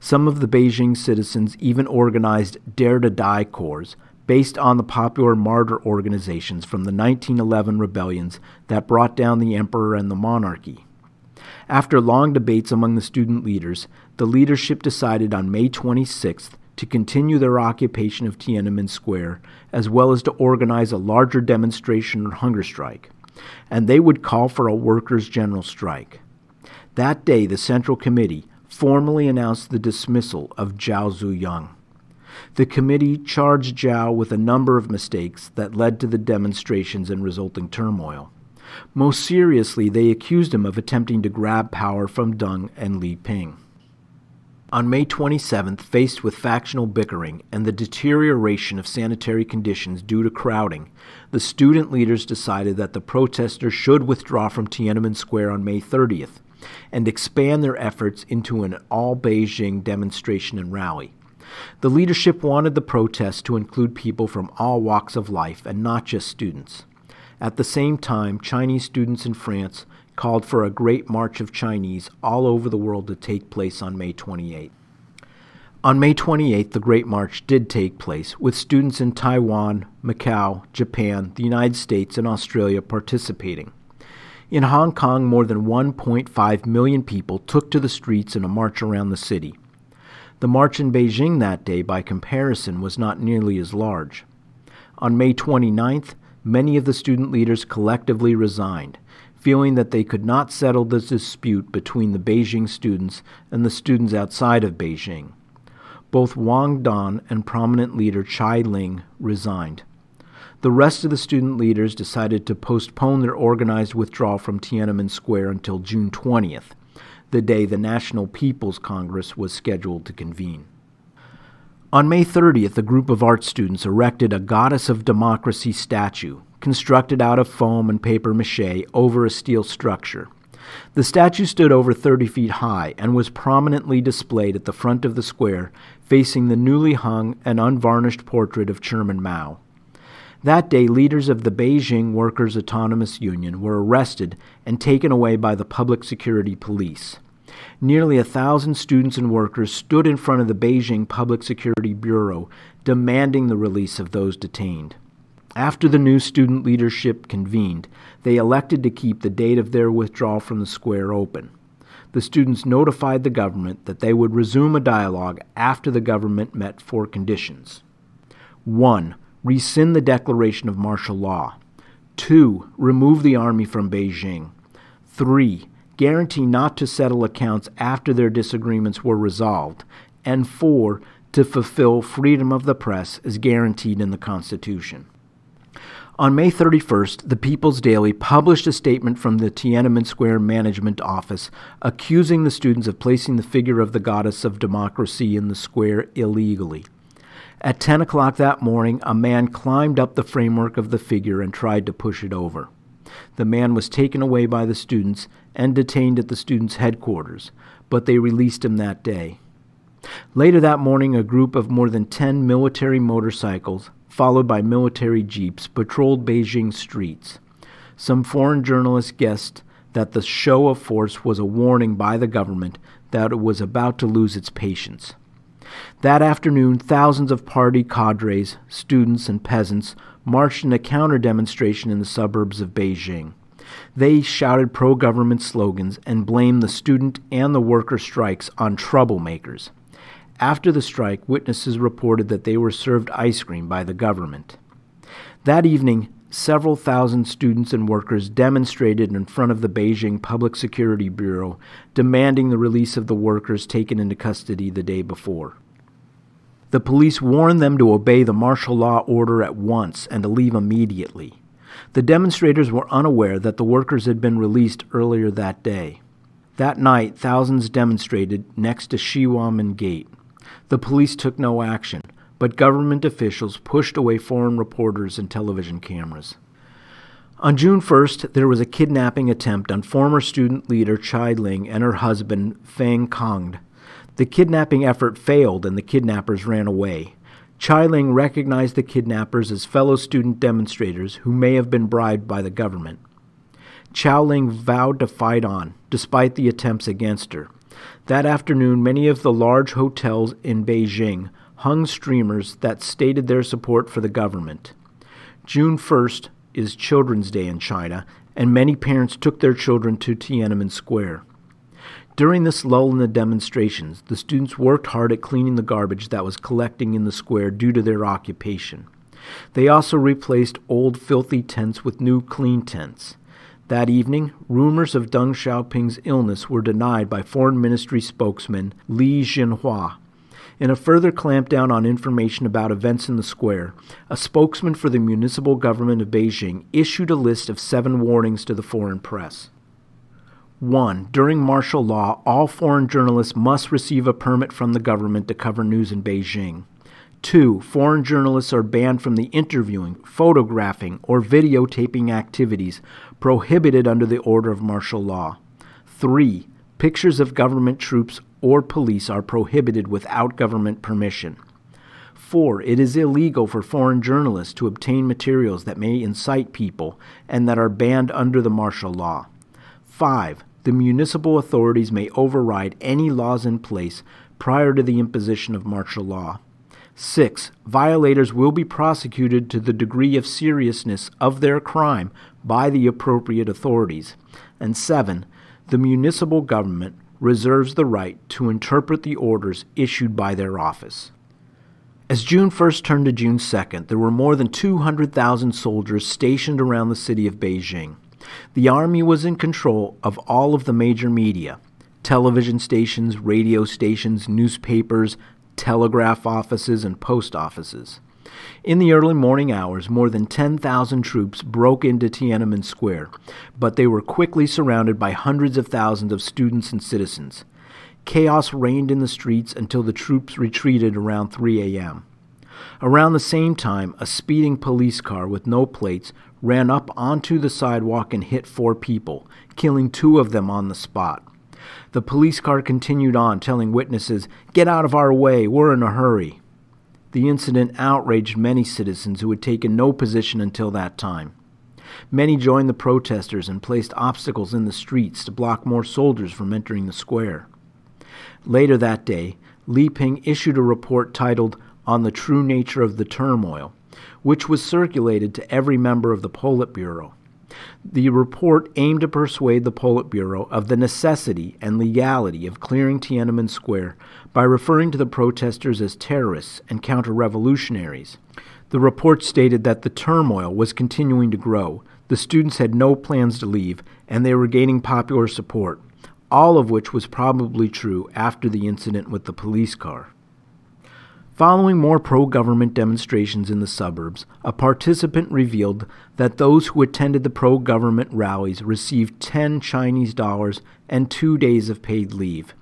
A: Some of the Beijing citizens even organized Dare to Die Corps, based on the popular martyr organizations from the 1911 rebellions that brought down the emperor and the monarchy. After long debates among the student leaders, the leadership decided on May 26th to continue their occupation of Tiananmen Square, as well as to organize a larger demonstration or hunger strike. And they would call for a workers' general strike. That day, the Central Committee formally announced the dismissal of Zhao Ziyang. The committee charged Zhao with a number of mistakes that led to the demonstrations and resulting turmoil. Most seriously, they accused him of attempting to grab power from Deng and Li Ping. On May 27th, faced with factional bickering and the deterioration of sanitary conditions due to crowding, the student leaders decided that the protesters should withdraw from Tiananmen Square on May 30th and expand their efforts into an all Beijing demonstration and rally. The leadership wanted the protest to include people from all walks of life and not just students. At the same time, Chinese students in France called for a great march of Chinese all over the world to take place on May 28. On May 28, the Great March did take place, with students in Taiwan, Macau, Japan, the United States, and Australia participating. In Hong Kong, more than 1.5 million people took to the streets in a march around the city. The march in Beijing that day, by comparison, was not nearly as large. On May 29th, many of the student leaders collectively resigned, feeling that they could not settle the dispute between the Beijing students and the students outside of Beijing. Both Wang Dan and prominent leader Chai Ling resigned. The rest of the student leaders decided to postpone their organized withdrawal from Tiananmen Square until June 20th, the day the National People's Congress was scheduled to convene. On May 30th, a group of art students erected a Goddess of Democracy statue, constructed out of foam and paper mache over a steel structure. The statue stood over 30 feet high and was prominently displayed at the front of the square, facing the newly hung and unvarnished portrait of Chairman Mao. That day, leaders of the Beijing Workers' Autonomous Union were arrested and taken away by the public security police. Nearly a thousand students and workers stood in front of the Beijing Public Security Bureau demanding the release of those detained. After the new student leadership convened, they elected to keep the date of their withdrawal from the square open. The students notified the government that they would resume a dialogue after the government met four conditions. 1. Rescind the declaration of martial law. 2. Remove the army from Beijing. 3. Guarantee not to settle accounts after their disagreements were resolved. And 4. To fulfill freedom of the press as guaranteed in the Constitution. On May 31st, the People's Daily published a statement from the Tiananmen Square Management Office accusing the students of placing the figure of the goddess of democracy in the square illegally. At 10 o'clock that morning, a man climbed up the framework of the figure and tried to push it over. The man was taken away by the students and detained at the students' headquarters, but they released him that day. Later that morning, a group of more than 10 military motorcycles followed by military jeeps, patrolled Beijing streets. Some foreign journalists guessed that the show of force was a warning by the government that it was about to lose its patience. That afternoon, thousands of party cadres, students, and peasants marched in a counter demonstration in the suburbs of Beijing. They shouted pro government slogans and blamed the student and the worker strikes on troublemakers. After the strike, witnesses reported that they were served ice cream by the government. That evening, several thousand students and workers demonstrated in front of the Beijing Public Security Bureau, demanding the release of the workers taken into custody the day before. The police warned them to obey the martial law order at once and to leave immediately. The demonstrators were unaware that the workers had been released earlier that day. That night, thousands demonstrated next to Xinhuamen Gate. The police took no action, but government officials pushed away foreign reporters and television cameras. On June 1st, there was a kidnapping attempt on former student leader Chai Ling and her husband Feng Congde. The kidnapping effort failed and the kidnappers ran away. Chai Ling recognized the kidnappers as fellow student demonstrators who may have been bribed by the government. Chai Ling vowed to fight on, despite the attempts against her. That afternoon, many of the large hotels in Beijing hung streamers that stated their support for the government. June 1st is Children's Day in China, and many parents took their children to Tiananmen Square. During this lull in the demonstrations, the students worked hard at cleaning the garbage that was collecting in the square due to their occupation. They also replaced old filthy tents with new clean tents. That evening, rumors of Deng Xiaoping's illness were denied by Foreign Ministry spokesman Li Jinhua. In a further clampdown on information about events in the square, a spokesman for the municipal government of Beijing issued a list of seven warnings to the foreign press. 1. During martial law, all foreign journalists must receive a permit from the government to cover news in Beijing. Two, foreign journalists are banned from the interviewing, photographing, or videotaping activities prohibited under the order of martial law. Three, pictures of government troops or police are prohibited without government permission. Four, it is illegal for foreign journalists to obtain materials that may incite people and that are banned under the martial law. Five, the municipal authorities may override any laws in place prior to the imposition of martial law. 6. Violators will be prosecuted to the degree of seriousness of their crime by the appropriate authorities. And 7. The municipal government reserves the right to interpret the orders issued by their office. As June 1st turned to June 2nd, there were more than 200,000 soldiers stationed around the city of Beijing. The army was in control of all of the major media television stations, radio stations, newspapers, telegraph offices, and post offices. In the early morning hours, more than 10,000 troops broke into Tiananmen Square, but they were quickly surrounded by hundreds of thousands of students and citizens. Chaos reigned in the streets until the troops retreated around 3 a.m. Around the same time, a speeding police car with no plates ran up onto the sidewalk and hit four people, killing two of them on the spot. The police car continued on, telling witnesses, Get out of our way, we're in a hurry. The incident outraged many citizens who had taken no position until that time. Many joined the protesters and placed obstacles in the streets to block more soldiers from entering the square. Later that day, Li Ping issued a report titled On the True Nature of the Turmoil, which was circulated to every member of the Politburo. The report aimed to persuade the Politburo of the necessity and legality of clearing Tiananmen Square by referring to the protesters as terrorists and counter revolutionaries. The report stated that the turmoil was continuing to grow, the students had no plans to leave, and they were gaining popular support, all of which was probably true after the incident with the police car. Following more pro government demonstrations in the suburbs, a participant revealed that those who attended the pro government rallies received 10 Chinese dollars and two days of paid leave.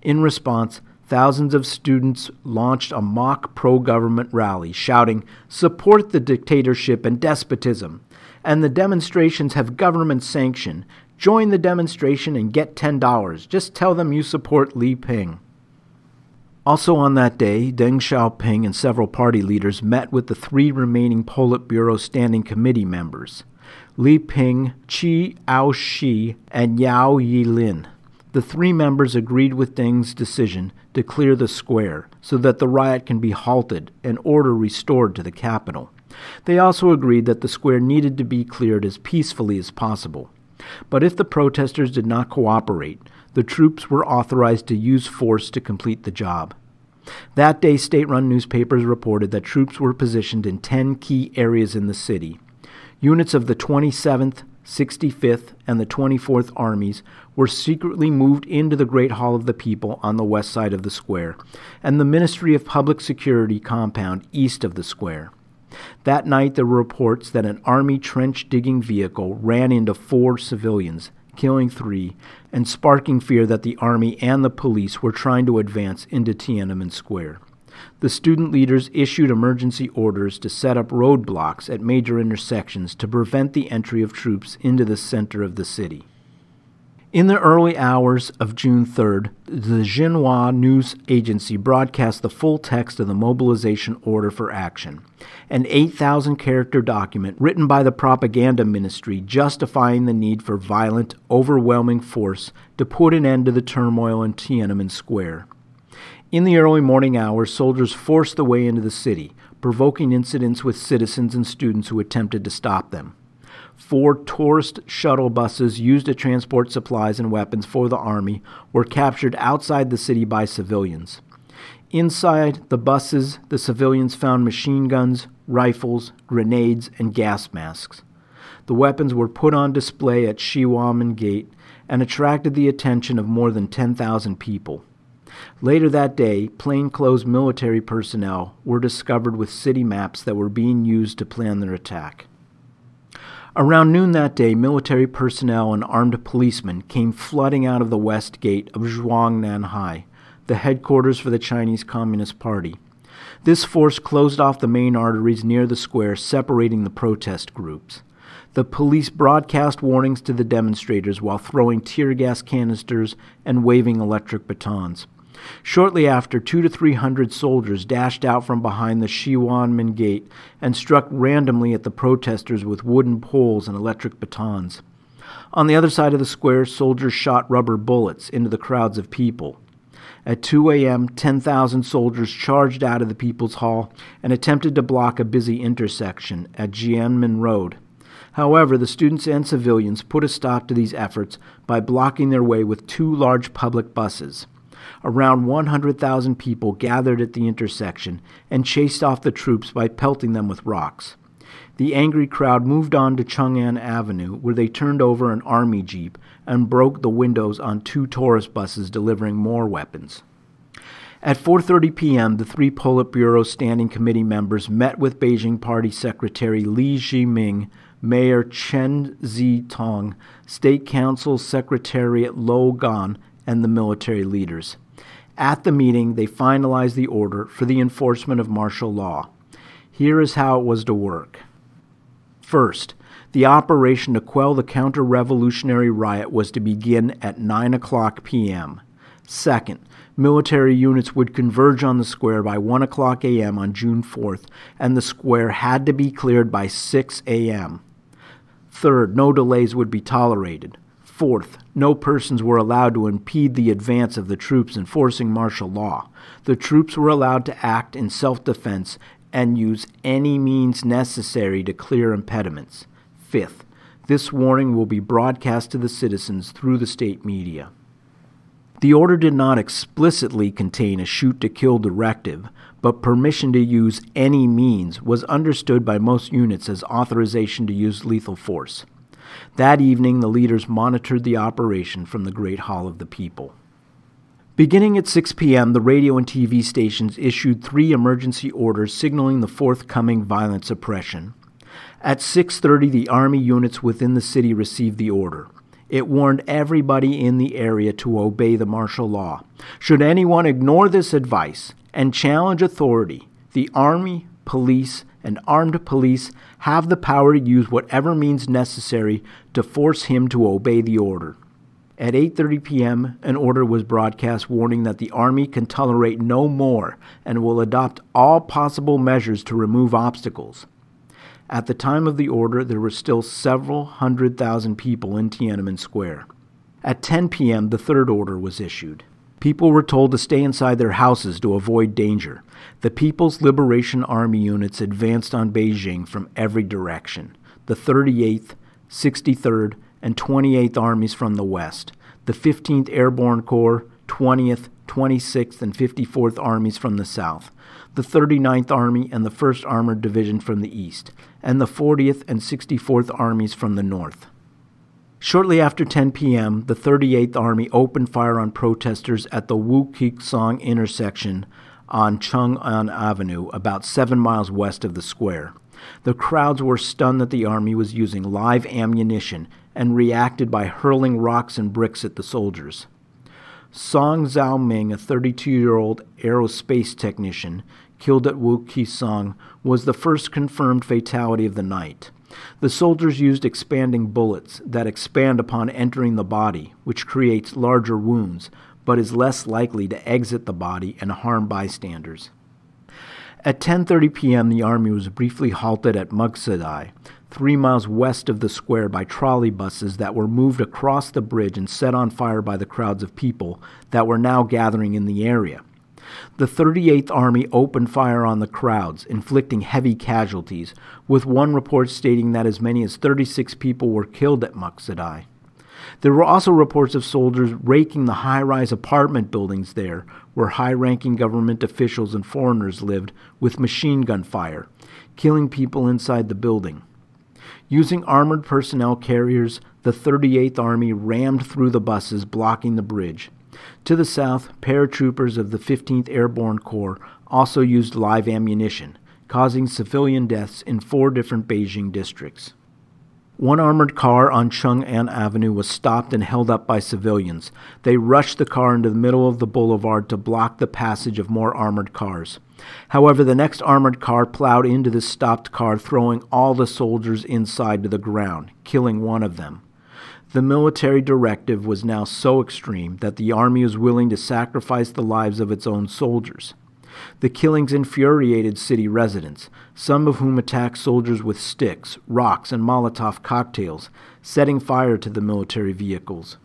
A: In response, thousands of students launched a mock pro government rally shouting, Support the dictatorship and despotism! And the demonstrations have government sanction. Join the demonstration and get $10. Just tell them you support Li Ping. Also on that day, Deng Xiaoping and several party leaders met with the three remaining Politburo Standing Committee members Li Ping, Qiao Shi, and Yao Yilin. The three members agreed with Deng's decision to clear the square so that the riot can be halted and order restored to the capital. They also agreed that the square needed to be cleared as peacefully as possible. But if the protesters did not cooperate, the troops were authorized to use force to complete the job. That day, state run newspapers reported that troops were positioned in 10 key areas in the city. Units of the 27th, 65th, and the 24th Armies were secretly moved into the Great Hall of the People on the west side of the square, and the Ministry of Public Security compound east of the square. That night, there were reports that an Army trench digging vehicle ran into four civilians, killing three, and sparking fear that the Army and the police were trying to advance into Tiananmen Square. The student leaders issued emergency orders to set up roadblocks at major intersections to prevent the entry of troops into the center of the city. In the early hours of June 3rd, the Xinhua news agency broadcast the full text of the mobilization order for action, an 8,000 character document written by the propaganda ministry justifying the need for violent, overwhelming force to put an end to the turmoil in Tiananmen Square. In the early morning hours, soldiers forced their way into the city, provoking incidents with citizens and students who attempted to stop them. Four tourist shuttle buses used to transport supplies and weapons for the Army were captured outside the city by civilians. Inside the buses, the civilians found machine guns, rifles, grenades, and gas masks. The weapons were put on display at Xinhuamen Gate and attracted the attention of more than 10,000 people. Later that day, plainclothes military personnel were discovered with city maps that were being used to plan their attack. Around noon that day, military personnel and armed policemen came flooding out of the west gate of Zhongnanhai, the headquarters for the Chinese Communist Party. This force closed off the main arteries near the square, separating the protest groups. The police broadcast warnings to the demonstrators while throwing tear gas canisters and waving electric batons. Shortly after, two to three hundred soldiers dashed out from behind the Xinhuamen gate and struck randomly at the protesters with wooden poles and electric batons. On the other side of the square, soldiers shot rubber bullets into the crowds of people. At 2 a.m., 10,000 soldiers charged out of the People's Hall and attempted to block a busy intersection at Jianmen Road. However, the students and civilians put a stop to these efforts by blocking their way with two large public buses. Around 100,000 people gathered at the intersection and chased off the troops by pelting them with rocks. The angry crowd moved on to Chang'an Avenue, where they turned over an army jeep and broke the windows on two tourist buses delivering more weapons. At 4:30 p.m., the three Politburo Standing Committee members met with Beijing Party Secretary Li Ximing, Mayor Chen Xitong, State Council Secretariat Luo Gan, and the military leaders. At the meeting, they finalized the order for the enforcement of martial law. Here is how it was to work. First, the operation to quell the counter revolutionary riot was to begin at 9 o'clock p.m. Second, military units would converge on the square by 1 o'clock a.m. on June 4th, and the square had to be cleared by 6 a.m. Third, no delays would be tolerated. Fourth, no persons were allowed to impede the advance of the troops enforcing martial law. The troops were allowed to act in self defense and use any means necessary to clear impediments. Fifth, this warning will be broadcast to the citizens through the state media. The order did not explicitly contain a shoot to kill directive, but permission to use any means was understood by most units as authorization to use lethal force. That evening, the leaders monitored the operation from the Great Hall of the People. Beginning at 6 p.m., the radio and TV stations issued three emergency orders signaling the forthcoming violent suppression. At 6:30, the army units within the city received the order. It warned everybody in the area to obey the martial law. Should anyone ignore this advice and challenge authority, the army, police, and armed police have the power to use whatever means necessary to force him to obey the order. At 8:30 p.m., an order was broadcast warning that the army can tolerate no more and will adopt all possible measures to remove obstacles. At the time of the order, there were still several hundred thousand people in Tiananmen Square. At 10 p.m., the third order was issued. People were told to stay inside their houses to avoid danger. The People's Liberation Army units advanced on Beijing from every direction the 38th, 63rd, and 28th Armies from the west, the 15th Airborne Corps, 20th, 26th, and 54th Armies from the south, the 39th Army and the 1st Armored Division from the east, and the 40th and 64th Armies from the north. Shortly after 10 p.m., the 38th Army opened fire on protesters at the Wu Song intersection on Chang'an Avenue, about seven miles west of the square. The crowds were stunned that the army was using live ammunition and reacted by hurling rocks and bricks at the soldiers. Song Xiaoming, a 32 year old aerospace technician killed at Wu Song, was the first confirmed fatality of the night. The soldiers used expanding bullets that expand upon entering the body, which creates larger wounds, but is less likely to exit the body and harm bystanders. At 10:30 p.m., the army was briefly halted at Muxidi, 3 miles west of the square by trolley buses that were moved across the bridge and set on fire by the crowds of people that were now gathering in the area. The 38th Army opened fire on the crowds, inflicting heavy casualties, with one report stating that as many as 36 people were killed at Muxidi. There were also reports of soldiers raking the high rise apartment buildings there, where high ranking government officials and foreigners lived, with machine gun fire, killing people inside the building. Using armored personnel carriers, the 38th Army rammed through the buses, blocking the bridge. To the south, paratroopers of the 15th Airborne Corps also used live ammunition, causing civilian deaths in four different Beijing districts. One armored car on Chang'an Avenue was stopped and held up by civilians. They rushed the car into the middle of the boulevard to block the passage of more armored cars. However, the next armored car plowed into the stopped car, throwing all the soldiers inside to the ground, killing one of them. The military directive was now so extreme that the army was willing to sacrifice the lives of its own soldiers. The killings infuriated city residents, some of whom attacked soldiers with sticks, rocks, and Molotov cocktails, setting fire to the military vehicles.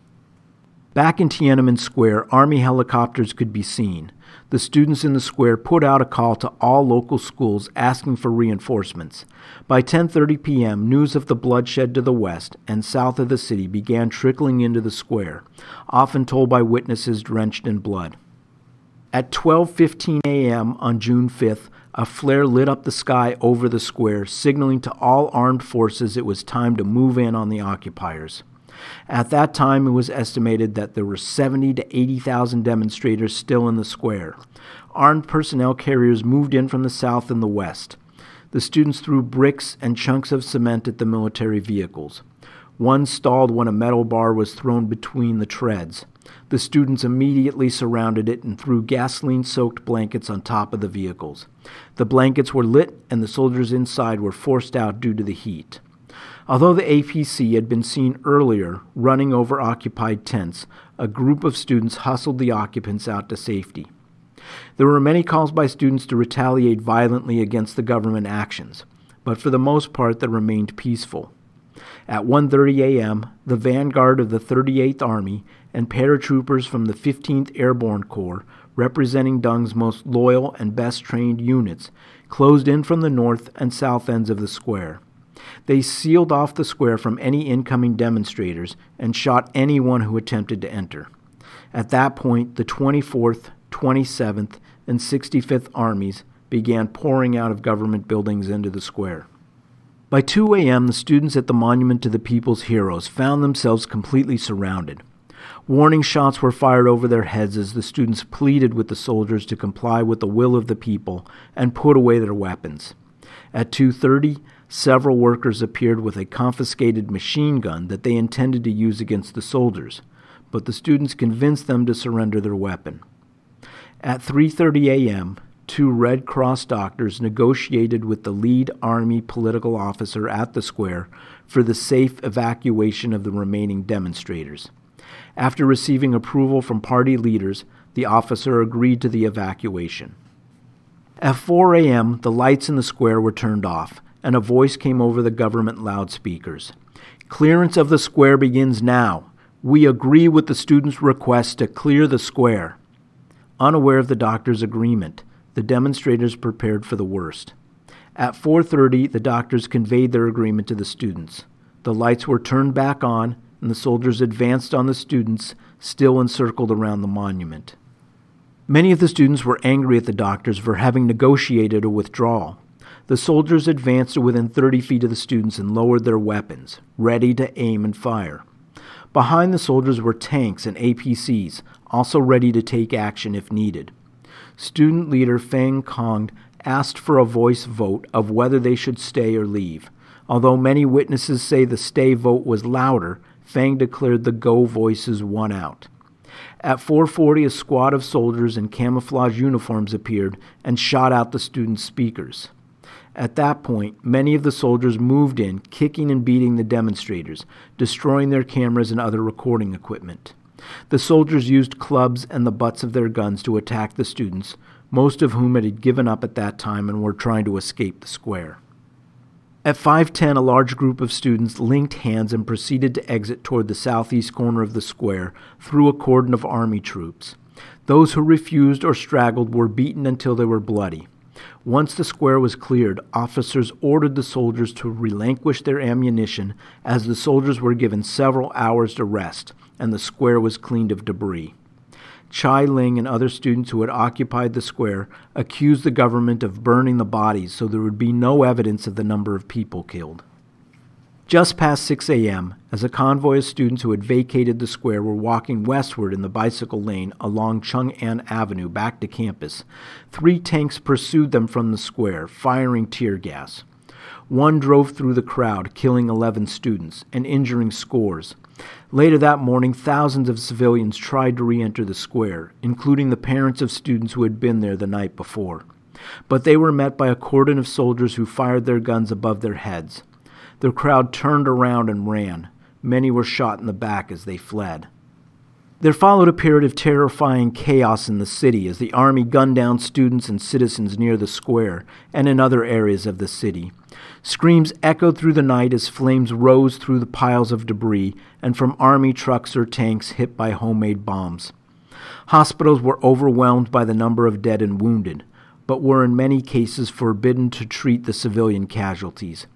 A: Back in Tiananmen Square, Army helicopters could be seen. The students in the square put out a call to all local schools asking for reinforcements. By 10:30 p.m., news of the bloodshed to the west and south of the city began trickling into the square, often told by witnesses drenched in blood. At 12:15 a.m. on June 5th, a flare lit up the sky over the square, signaling to all armed forces it was time to move in on the occupiers. At that time, it was estimated that there were 70 to 80,000 demonstrators still in the square. Armed personnel carriers moved in from the south and the west. The students threw bricks and chunks of cement at the military vehicles. One stalled when a metal bar was thrown between the treads. The students immediately surrounded it and threw gasoline soaked blankets on top of the vehicles. The blankets were lit, and the soldiers inside were forced out due to the heat. Although the APC had been seen earlier running over occupied tents, a group of students hustled the occupants out to safety. There were many calls by students to retaliate violently against the government actions, but for the most part they remained peaceful. At 1:30 a.m., the vanguard of the 38th Army and paratroopers from the 15th Airborne Corps, representing Deng's most loyal and best trained units, closed in from the north and south ends of the square. They sealed off the square from any incoming demonstrators and shot anyone who attempted to enter. At that point, the 24th, 27th, and 65th Armies began pouring out of government buildings into the square. By 2 a.m., the students at the Monument to the People's Heroes found themselves completely surrounded. Warning shots were fired over their heads as the students pleaded with the soldiers to comply with the will of the people and put away their weapons. At 2:30, several workers appeared with a confiscated machine gun that they intended to use against the soldiers, but the students convinced them to surrender their weapon. At 3:30 a.m., two Red Cross doctors negotiated with the lead army political officer at the square for the safe evacuation of the remaining demonstrators. After receiving approval from party leaders, the officer agreed to the evacuation. At 4 a.m., the lights in the square were turned off, and a voice came over the government loudspeakers. Clearance of the square begins now. We agree with the students' request to clear the square. Unaware of the doctor's agreement, the demonstrators prepared for the worst. At 4:30, the doctors conveyed their agreement to the students. The lights were turned back on, and the soldiers advanced on the students still encircled around the monument. Many of the students were angry at the doctors for having negotiated a withdrawal. The soldiers advanced to within 30 feet of the students and lowered their weapons, ready to aim and fire. Behind the soldiers were tanks and APCs, also ready to take action if needed. Student leader Feng Congde asked for a voice vote of whether they should stay or leave. Although many witnesses say the stay vote was louder, Feng declared the go voices won out. At 4:40 a squad of soldiers in camouflage uniforms appeared and shot out the student speakers. At that point, many of the soldiers moved in, kicking and beating the demonstrators, destroying their cameras and other recording equipment. The soldiers used clubs and the butts of their guns to attack the students, most of whom had given up at that time and were trying to escape the square. At 5:10, a large group of students linked hands and proceeded to exit toward the southeast corner of the square through a cordon of army troops. Those who refused or straggled were beaten until they were bloody. Once the square was cleared, officers ordered the soldiers to relinquish their ammunition as the soldiers were given several hours to rest and the square was cleaned of debris. Chai Ling and other students who had occupied the square accused the government of burning the bodies so there would be no evidence of the number of people killed. Just past 6 a.m., as a convoy of students who had vacated the square were walking westward in the bicycle lane along Chang'an Avenue back to campus, three tanks pursued them from the square, firing tear gas. One drove through the crowd, killing 11 students and injuring scores. Later that morning, thousands of civilians tried to re enter the square, including the parents of students who had been there the night before. But they were met by a cordon of soldiers who fired their guns above their heads. The crowd turned around and ran. Many were shot in the back as they fled. There followed a period of terrifying chaos in the city as the army gunned down students and citizens near the square and in other areas of the city. Screams echoed through the night as flames rose through the piles of debris and from army trucks or tanks hit by homemade bombs. Hospitals were overwhelmed by the number of dead and wounded, but were in many cases forbidden to treat the civilian casualties.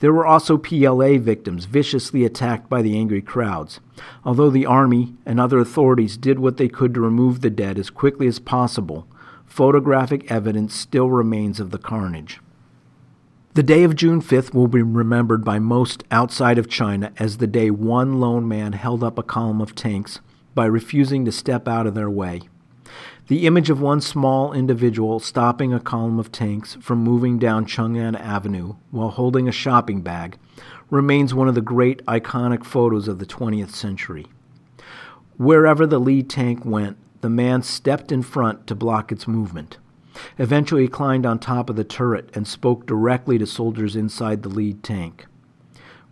A: There were also PLA victims viciously attacked by the angry crowds. Although the Army and other authorities did what they could to remove the dead as quickly as possible, photographic evidence still remains of the carnage. The day of June 5th will be remembered by most outside of China as the day one lone man held up a column of tanks by refusing to step out of their way. The image of one small individual stopping a column of tanks from moving down Chang'an Avenue while holding a shopping bag remains one of the great iconic photos of the 20th century. Wherever the lead tank went, the man stepped in front to block its movement. Eventually, he climbed on top of the turret and spoke directly to soldiers inside the lead tank.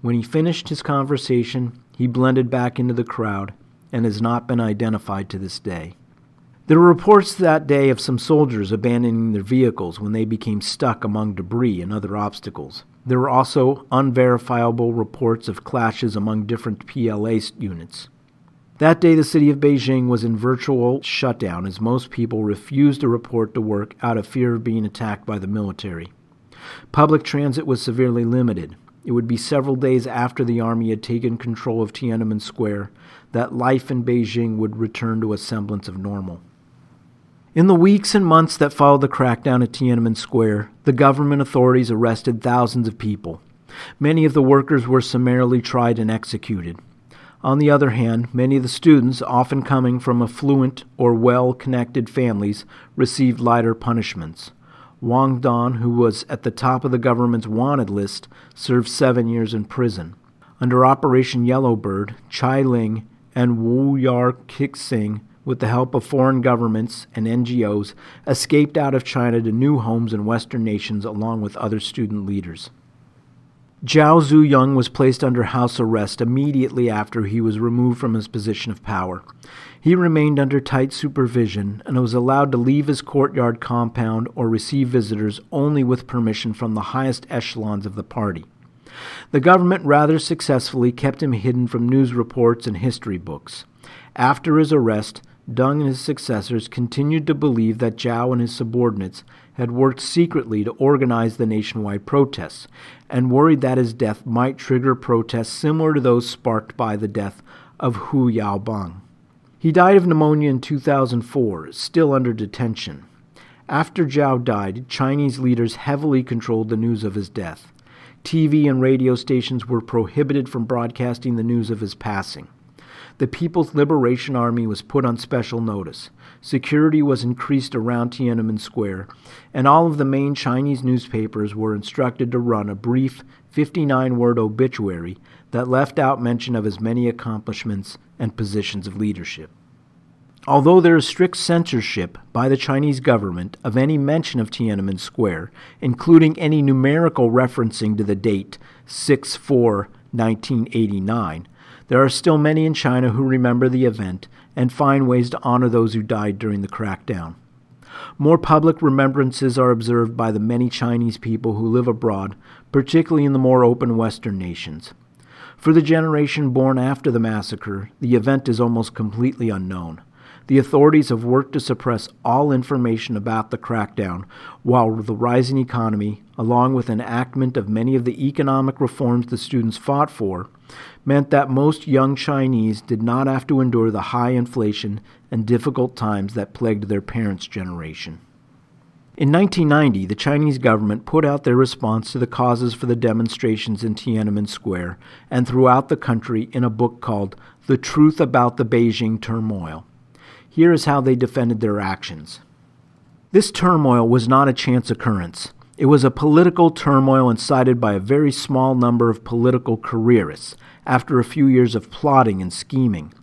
A: When he finished his conversation, he blended back into the crowd and has not been identified to this day. There were reports that day of some soldiers abandoning their vehicles when they became stuck among debris and other obstacles. There were also unverifiable reports of clashes among different PLA units. That day, the city of Beijing was in virtual shutdown as most people refused to report to work out of fear of being attacked by the military. Public transit was severely limited. It would be several days after the army had taken control of Tiananmen Square that life in Beijing would return to a semblance of normal. In the weeks and months that followed the crackdown at Tiananmen Square, the government authorities arrested thousands of people. Many of the workers were summarily tried and executed. On the other hand, many of the students, often coming from affluent or well connected families, received lighter punishments. Wang Dan, who was at the top of the government's wanted list, served seven years in prison. Under Operation Yellowbird, Chai Ling and Wu'erkaixi with the help of foreign governments and NGOs, escaped out of China to new homes in Western nations along with other student leaders. Zhao Ziyang was placed under house arrest immediately after he was removed from his position of power. He remained under tight supervision and was allowed to leave his courtyard compound or receive visitors only with permission from the highest echelons of the party. The government rather successfully kept him hidden from news reports and history books. After his arrest, Deng and his successors continued to believe that Zhao and his subordinates had worked secretly to organize the nationwide protests, and worried that his death might trigger protests similar to those sparked by the death of Hu Yaobang. He died of pneumonia in 2004, still under detention. After Zhao died, Chinese leaders heavily controlled the news of his death. TV and radio stations were prohibited from broadcasting the news of his passing. The People's Liberation Army was put on special notice. Security was increased around Tiananmen Square, and all of the main Chinese newspapers were instructed to run a brief 59 word obituary that left out mention of his many accomplishments and positions of leadership. Although there is strict censorship by the Chinese government of any mention of Tiananmen Square, including any numerical referencing to the date 6 4 1989, there are still many in China who remember the event and find ways to honor those who died during the crackdown. More public remembrances are observed by the many Chinese people who live abroad, particularly in the more open Western nations. For the generation born after the massacre, the event is almost completely unknown. The authorities have worked to suppress all information about the crackdown, while the rising economy, along with enactment of many of the economic reforms the students fought for, meant that most young Chinese did not have to endure the high inflation and difficult times that plagued their parents' generation. In 1990, the Chinese government put out their response to the causes for the demonstrations in Tiananmen Square and throughout the country in a book called The Truth About the Beijing Turmoil. Here is how they defended their actions. This turmoil was not a chance occurrence. It was a political turmoil incited by a very small number of political careerists after a few years of plotting and scheming.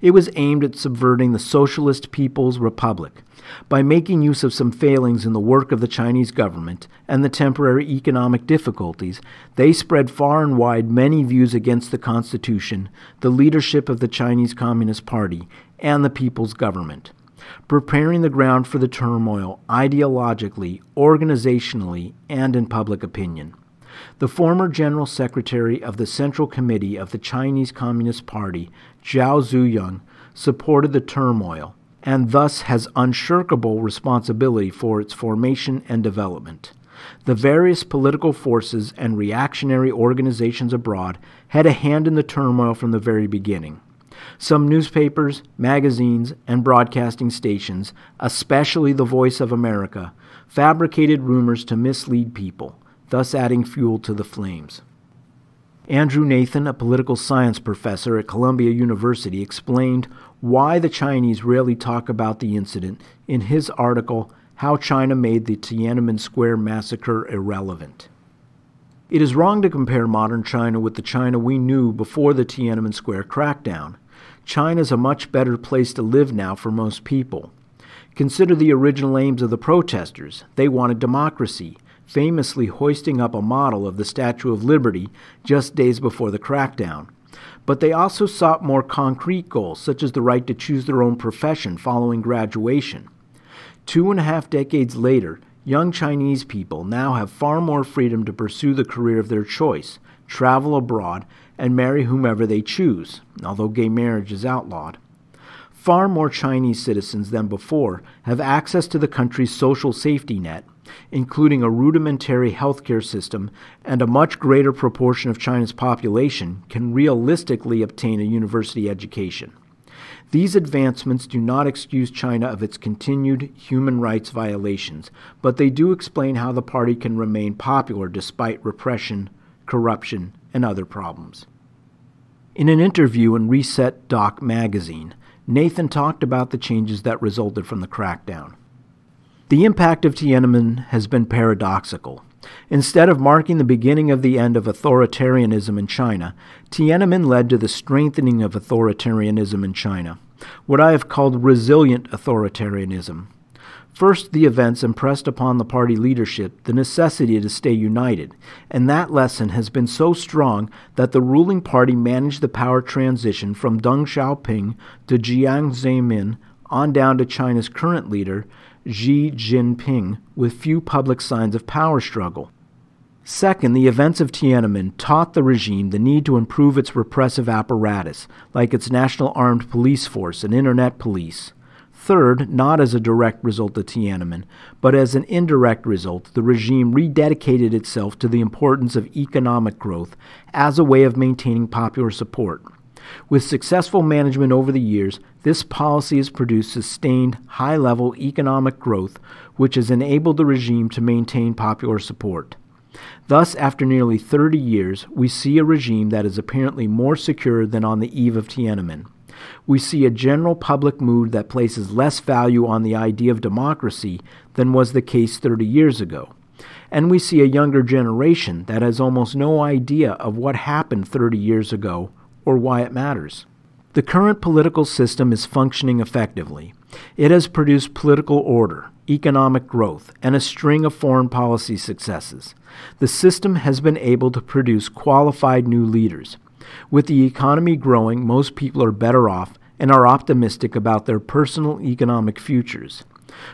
A: It was aimed at subverting the Socialist People's Republic by making use of some failings in the work of the Chinese government and the temporary economic difficulties. They spread far and wide many views against the Constitution, the leadership of the Chinese Communist Party, and the people's government preparing the ground for the turmoil ideologically, organizationally, and in public opinion. The former General Secretary of the Central Committee of the Chinese Communist Party, Zhao Ziyang, supported the turmoil and thus has unshirkable responsibility for its formation and development. The various political forces and reactionary organizations abroad had a hand in the turmoil from the very beginning. Some newspapers, magazines, and broadcasting stations, especially the Voice of America, fabricated rumors to mislead people, thus adding fuel to the flames. Andrew Nathan, a political science professor at Columbia University, explained why the Chinese rarely talk about the incident in his article, How China Made the Tiananmen Square Massacre Irrelevant. It is wrong to compare modern China with the China we knew before the Tiananmen Square crackdown. China is a much better place to live now for most people. Consider the original aims of the protesters. They wanted democracy, famously hoisting up a model of the Statue of Liberty just days before the crackdown. But they also sought more concrete goals, such as the right to choose their own profession following graduation. Two and a half decades later, young Chinese people now have far more freedom to pursue the career of their choice, travel abroad, and marry whomever they choose, although gay marriage is outlawed. Far more Chinese citizens than before have access to the country's social safety net, including a rudimentary healthcare system, and a much greater proportion of China's population can realistically obtain a university education. These advancements do not excuse China of its continued human rights violations, but they do explain how the party can remain popular despite repression, corruption, and other problems. In an interview in Reset Doc magazine, Nathan talked about the changes that resulted from the crackdown. The impact of Tiananmen has been paradoxical. Instead of marking the beginning of the end of authoritarianism in China, Tiananmen led to the strengthening of authoritarianism in China, what I have called resilient authoritarianism. First, the events impressed upon the party leadership the necessity to stay united, and that lesson has been so strong that the ruling party managed the power transition from Deng Xiaoping to Jiang Zemin on down to China's current leader, Xi Jinping, with few public signs of power struggle. Second, the events of Tiananmen taught the regime the need to improve its repressive apparatus, like its National Armed Police Force and Internet Police. Third, not as a direct result of Tiananmen, but as an indirect result, the regime rededicated itself to the importance of economic growth as a way of maintaining popular support. With successful management over the years, this policy has produced sustained, high level economic growth, which has enabled the regime to maintain popular support. Thus, after nearly 30 years, we see a regime that is apparently more secure than on the eve of Tiananmen we see a general public mood that places less value on the idea of democracy than was the case 30 years ago. And we see a younger generation that has almost no idea of what happened 30 years ago or why it matters. The current political system is functioning effectively. It has produced political order, economic growth, and a string of foreign policy successes. The system has been able to produce qualified new leaders. With the economy growing, most people are better off and are optimistic about their personal economic futures.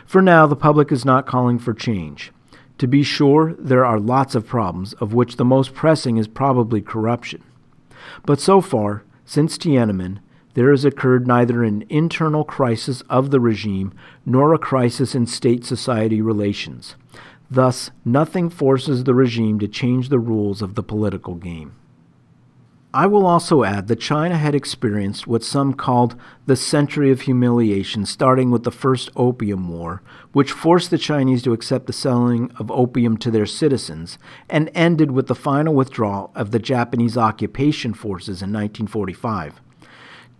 A: For now, the public is not calling for change. To be sure, there are lots of problems, of which the most pressing is probably corruption. But so far, since Tiananmen, there has occurred neither an internal crisis of the regime nor a crisis in state society relations. Thus, nothing forces the regime to change the rules of the political game. I will also add that China had experienced what some called the century of humiliation, starting with the First Opium War, which forced the Chinese to accept the selling of opium to their citizens, and ended with the final withdrawal of the Japanese occupation forces in 1945.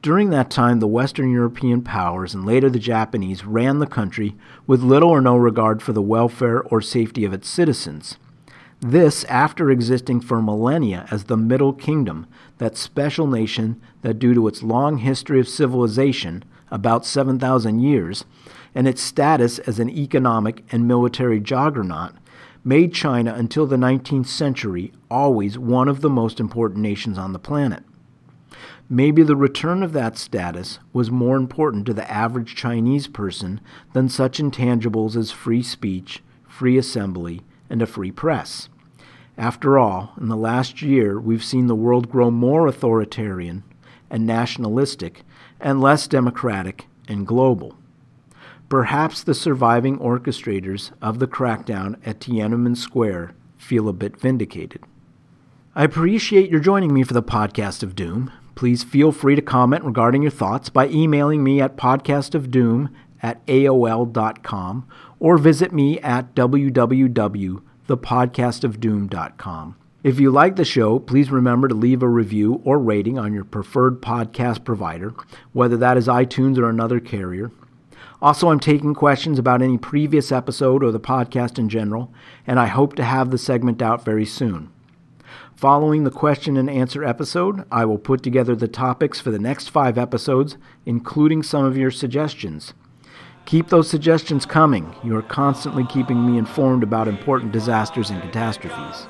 A: During that time, the Western European powers and later the Japanese ran the country with little or no regard for the welfare or safety of its citizens. This after existing for millennia as the Middle Kingdom, that special nation that, due to its long history of civilization, about 7,000 years, and its status as an economic and military juggernaut, made China until the 19th century always one of the most important nations on the planet. Maybe the return of that status was more important to the average Chinese person than such intangibles as free speech, free assembly, and a free press. After all, in the last year, we've seen the world grow more authoritarian and nationalistic and less democratic and global. Perhaps the surviving orchestrators of the crackdown at Tiananmen Square feel a bit vindicated. I appreciate your joining me for the podcast of doom. Please feel free to comment regarding your thoughts by emailing me at podcastofdoom at aol.com or visit me at www thepodcastofdoom.com. If you like the show, please remember to leave a review or rating on your preferred podcast provider, whether that is iTunes or another carrier. Also, I'm taking questions about any previous episode or the podcast in general, and I hope to have the segment out very soon. Following the question and answer episode, I will put together the topics for the next five episodes, including some of your suggestions. Keep those suggestions coming. You are constantly keeping me informed about important disasters and catastrophes.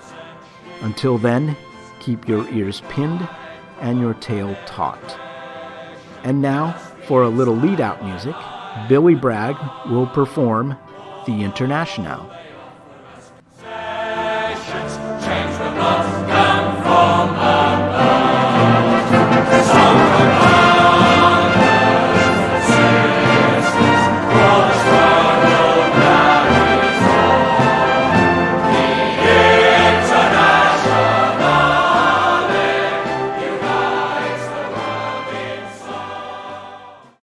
A: Until then, keep your ears pinned and your tail taut. And now, for a little lead out music, Billy Bragg will perform The Internationale.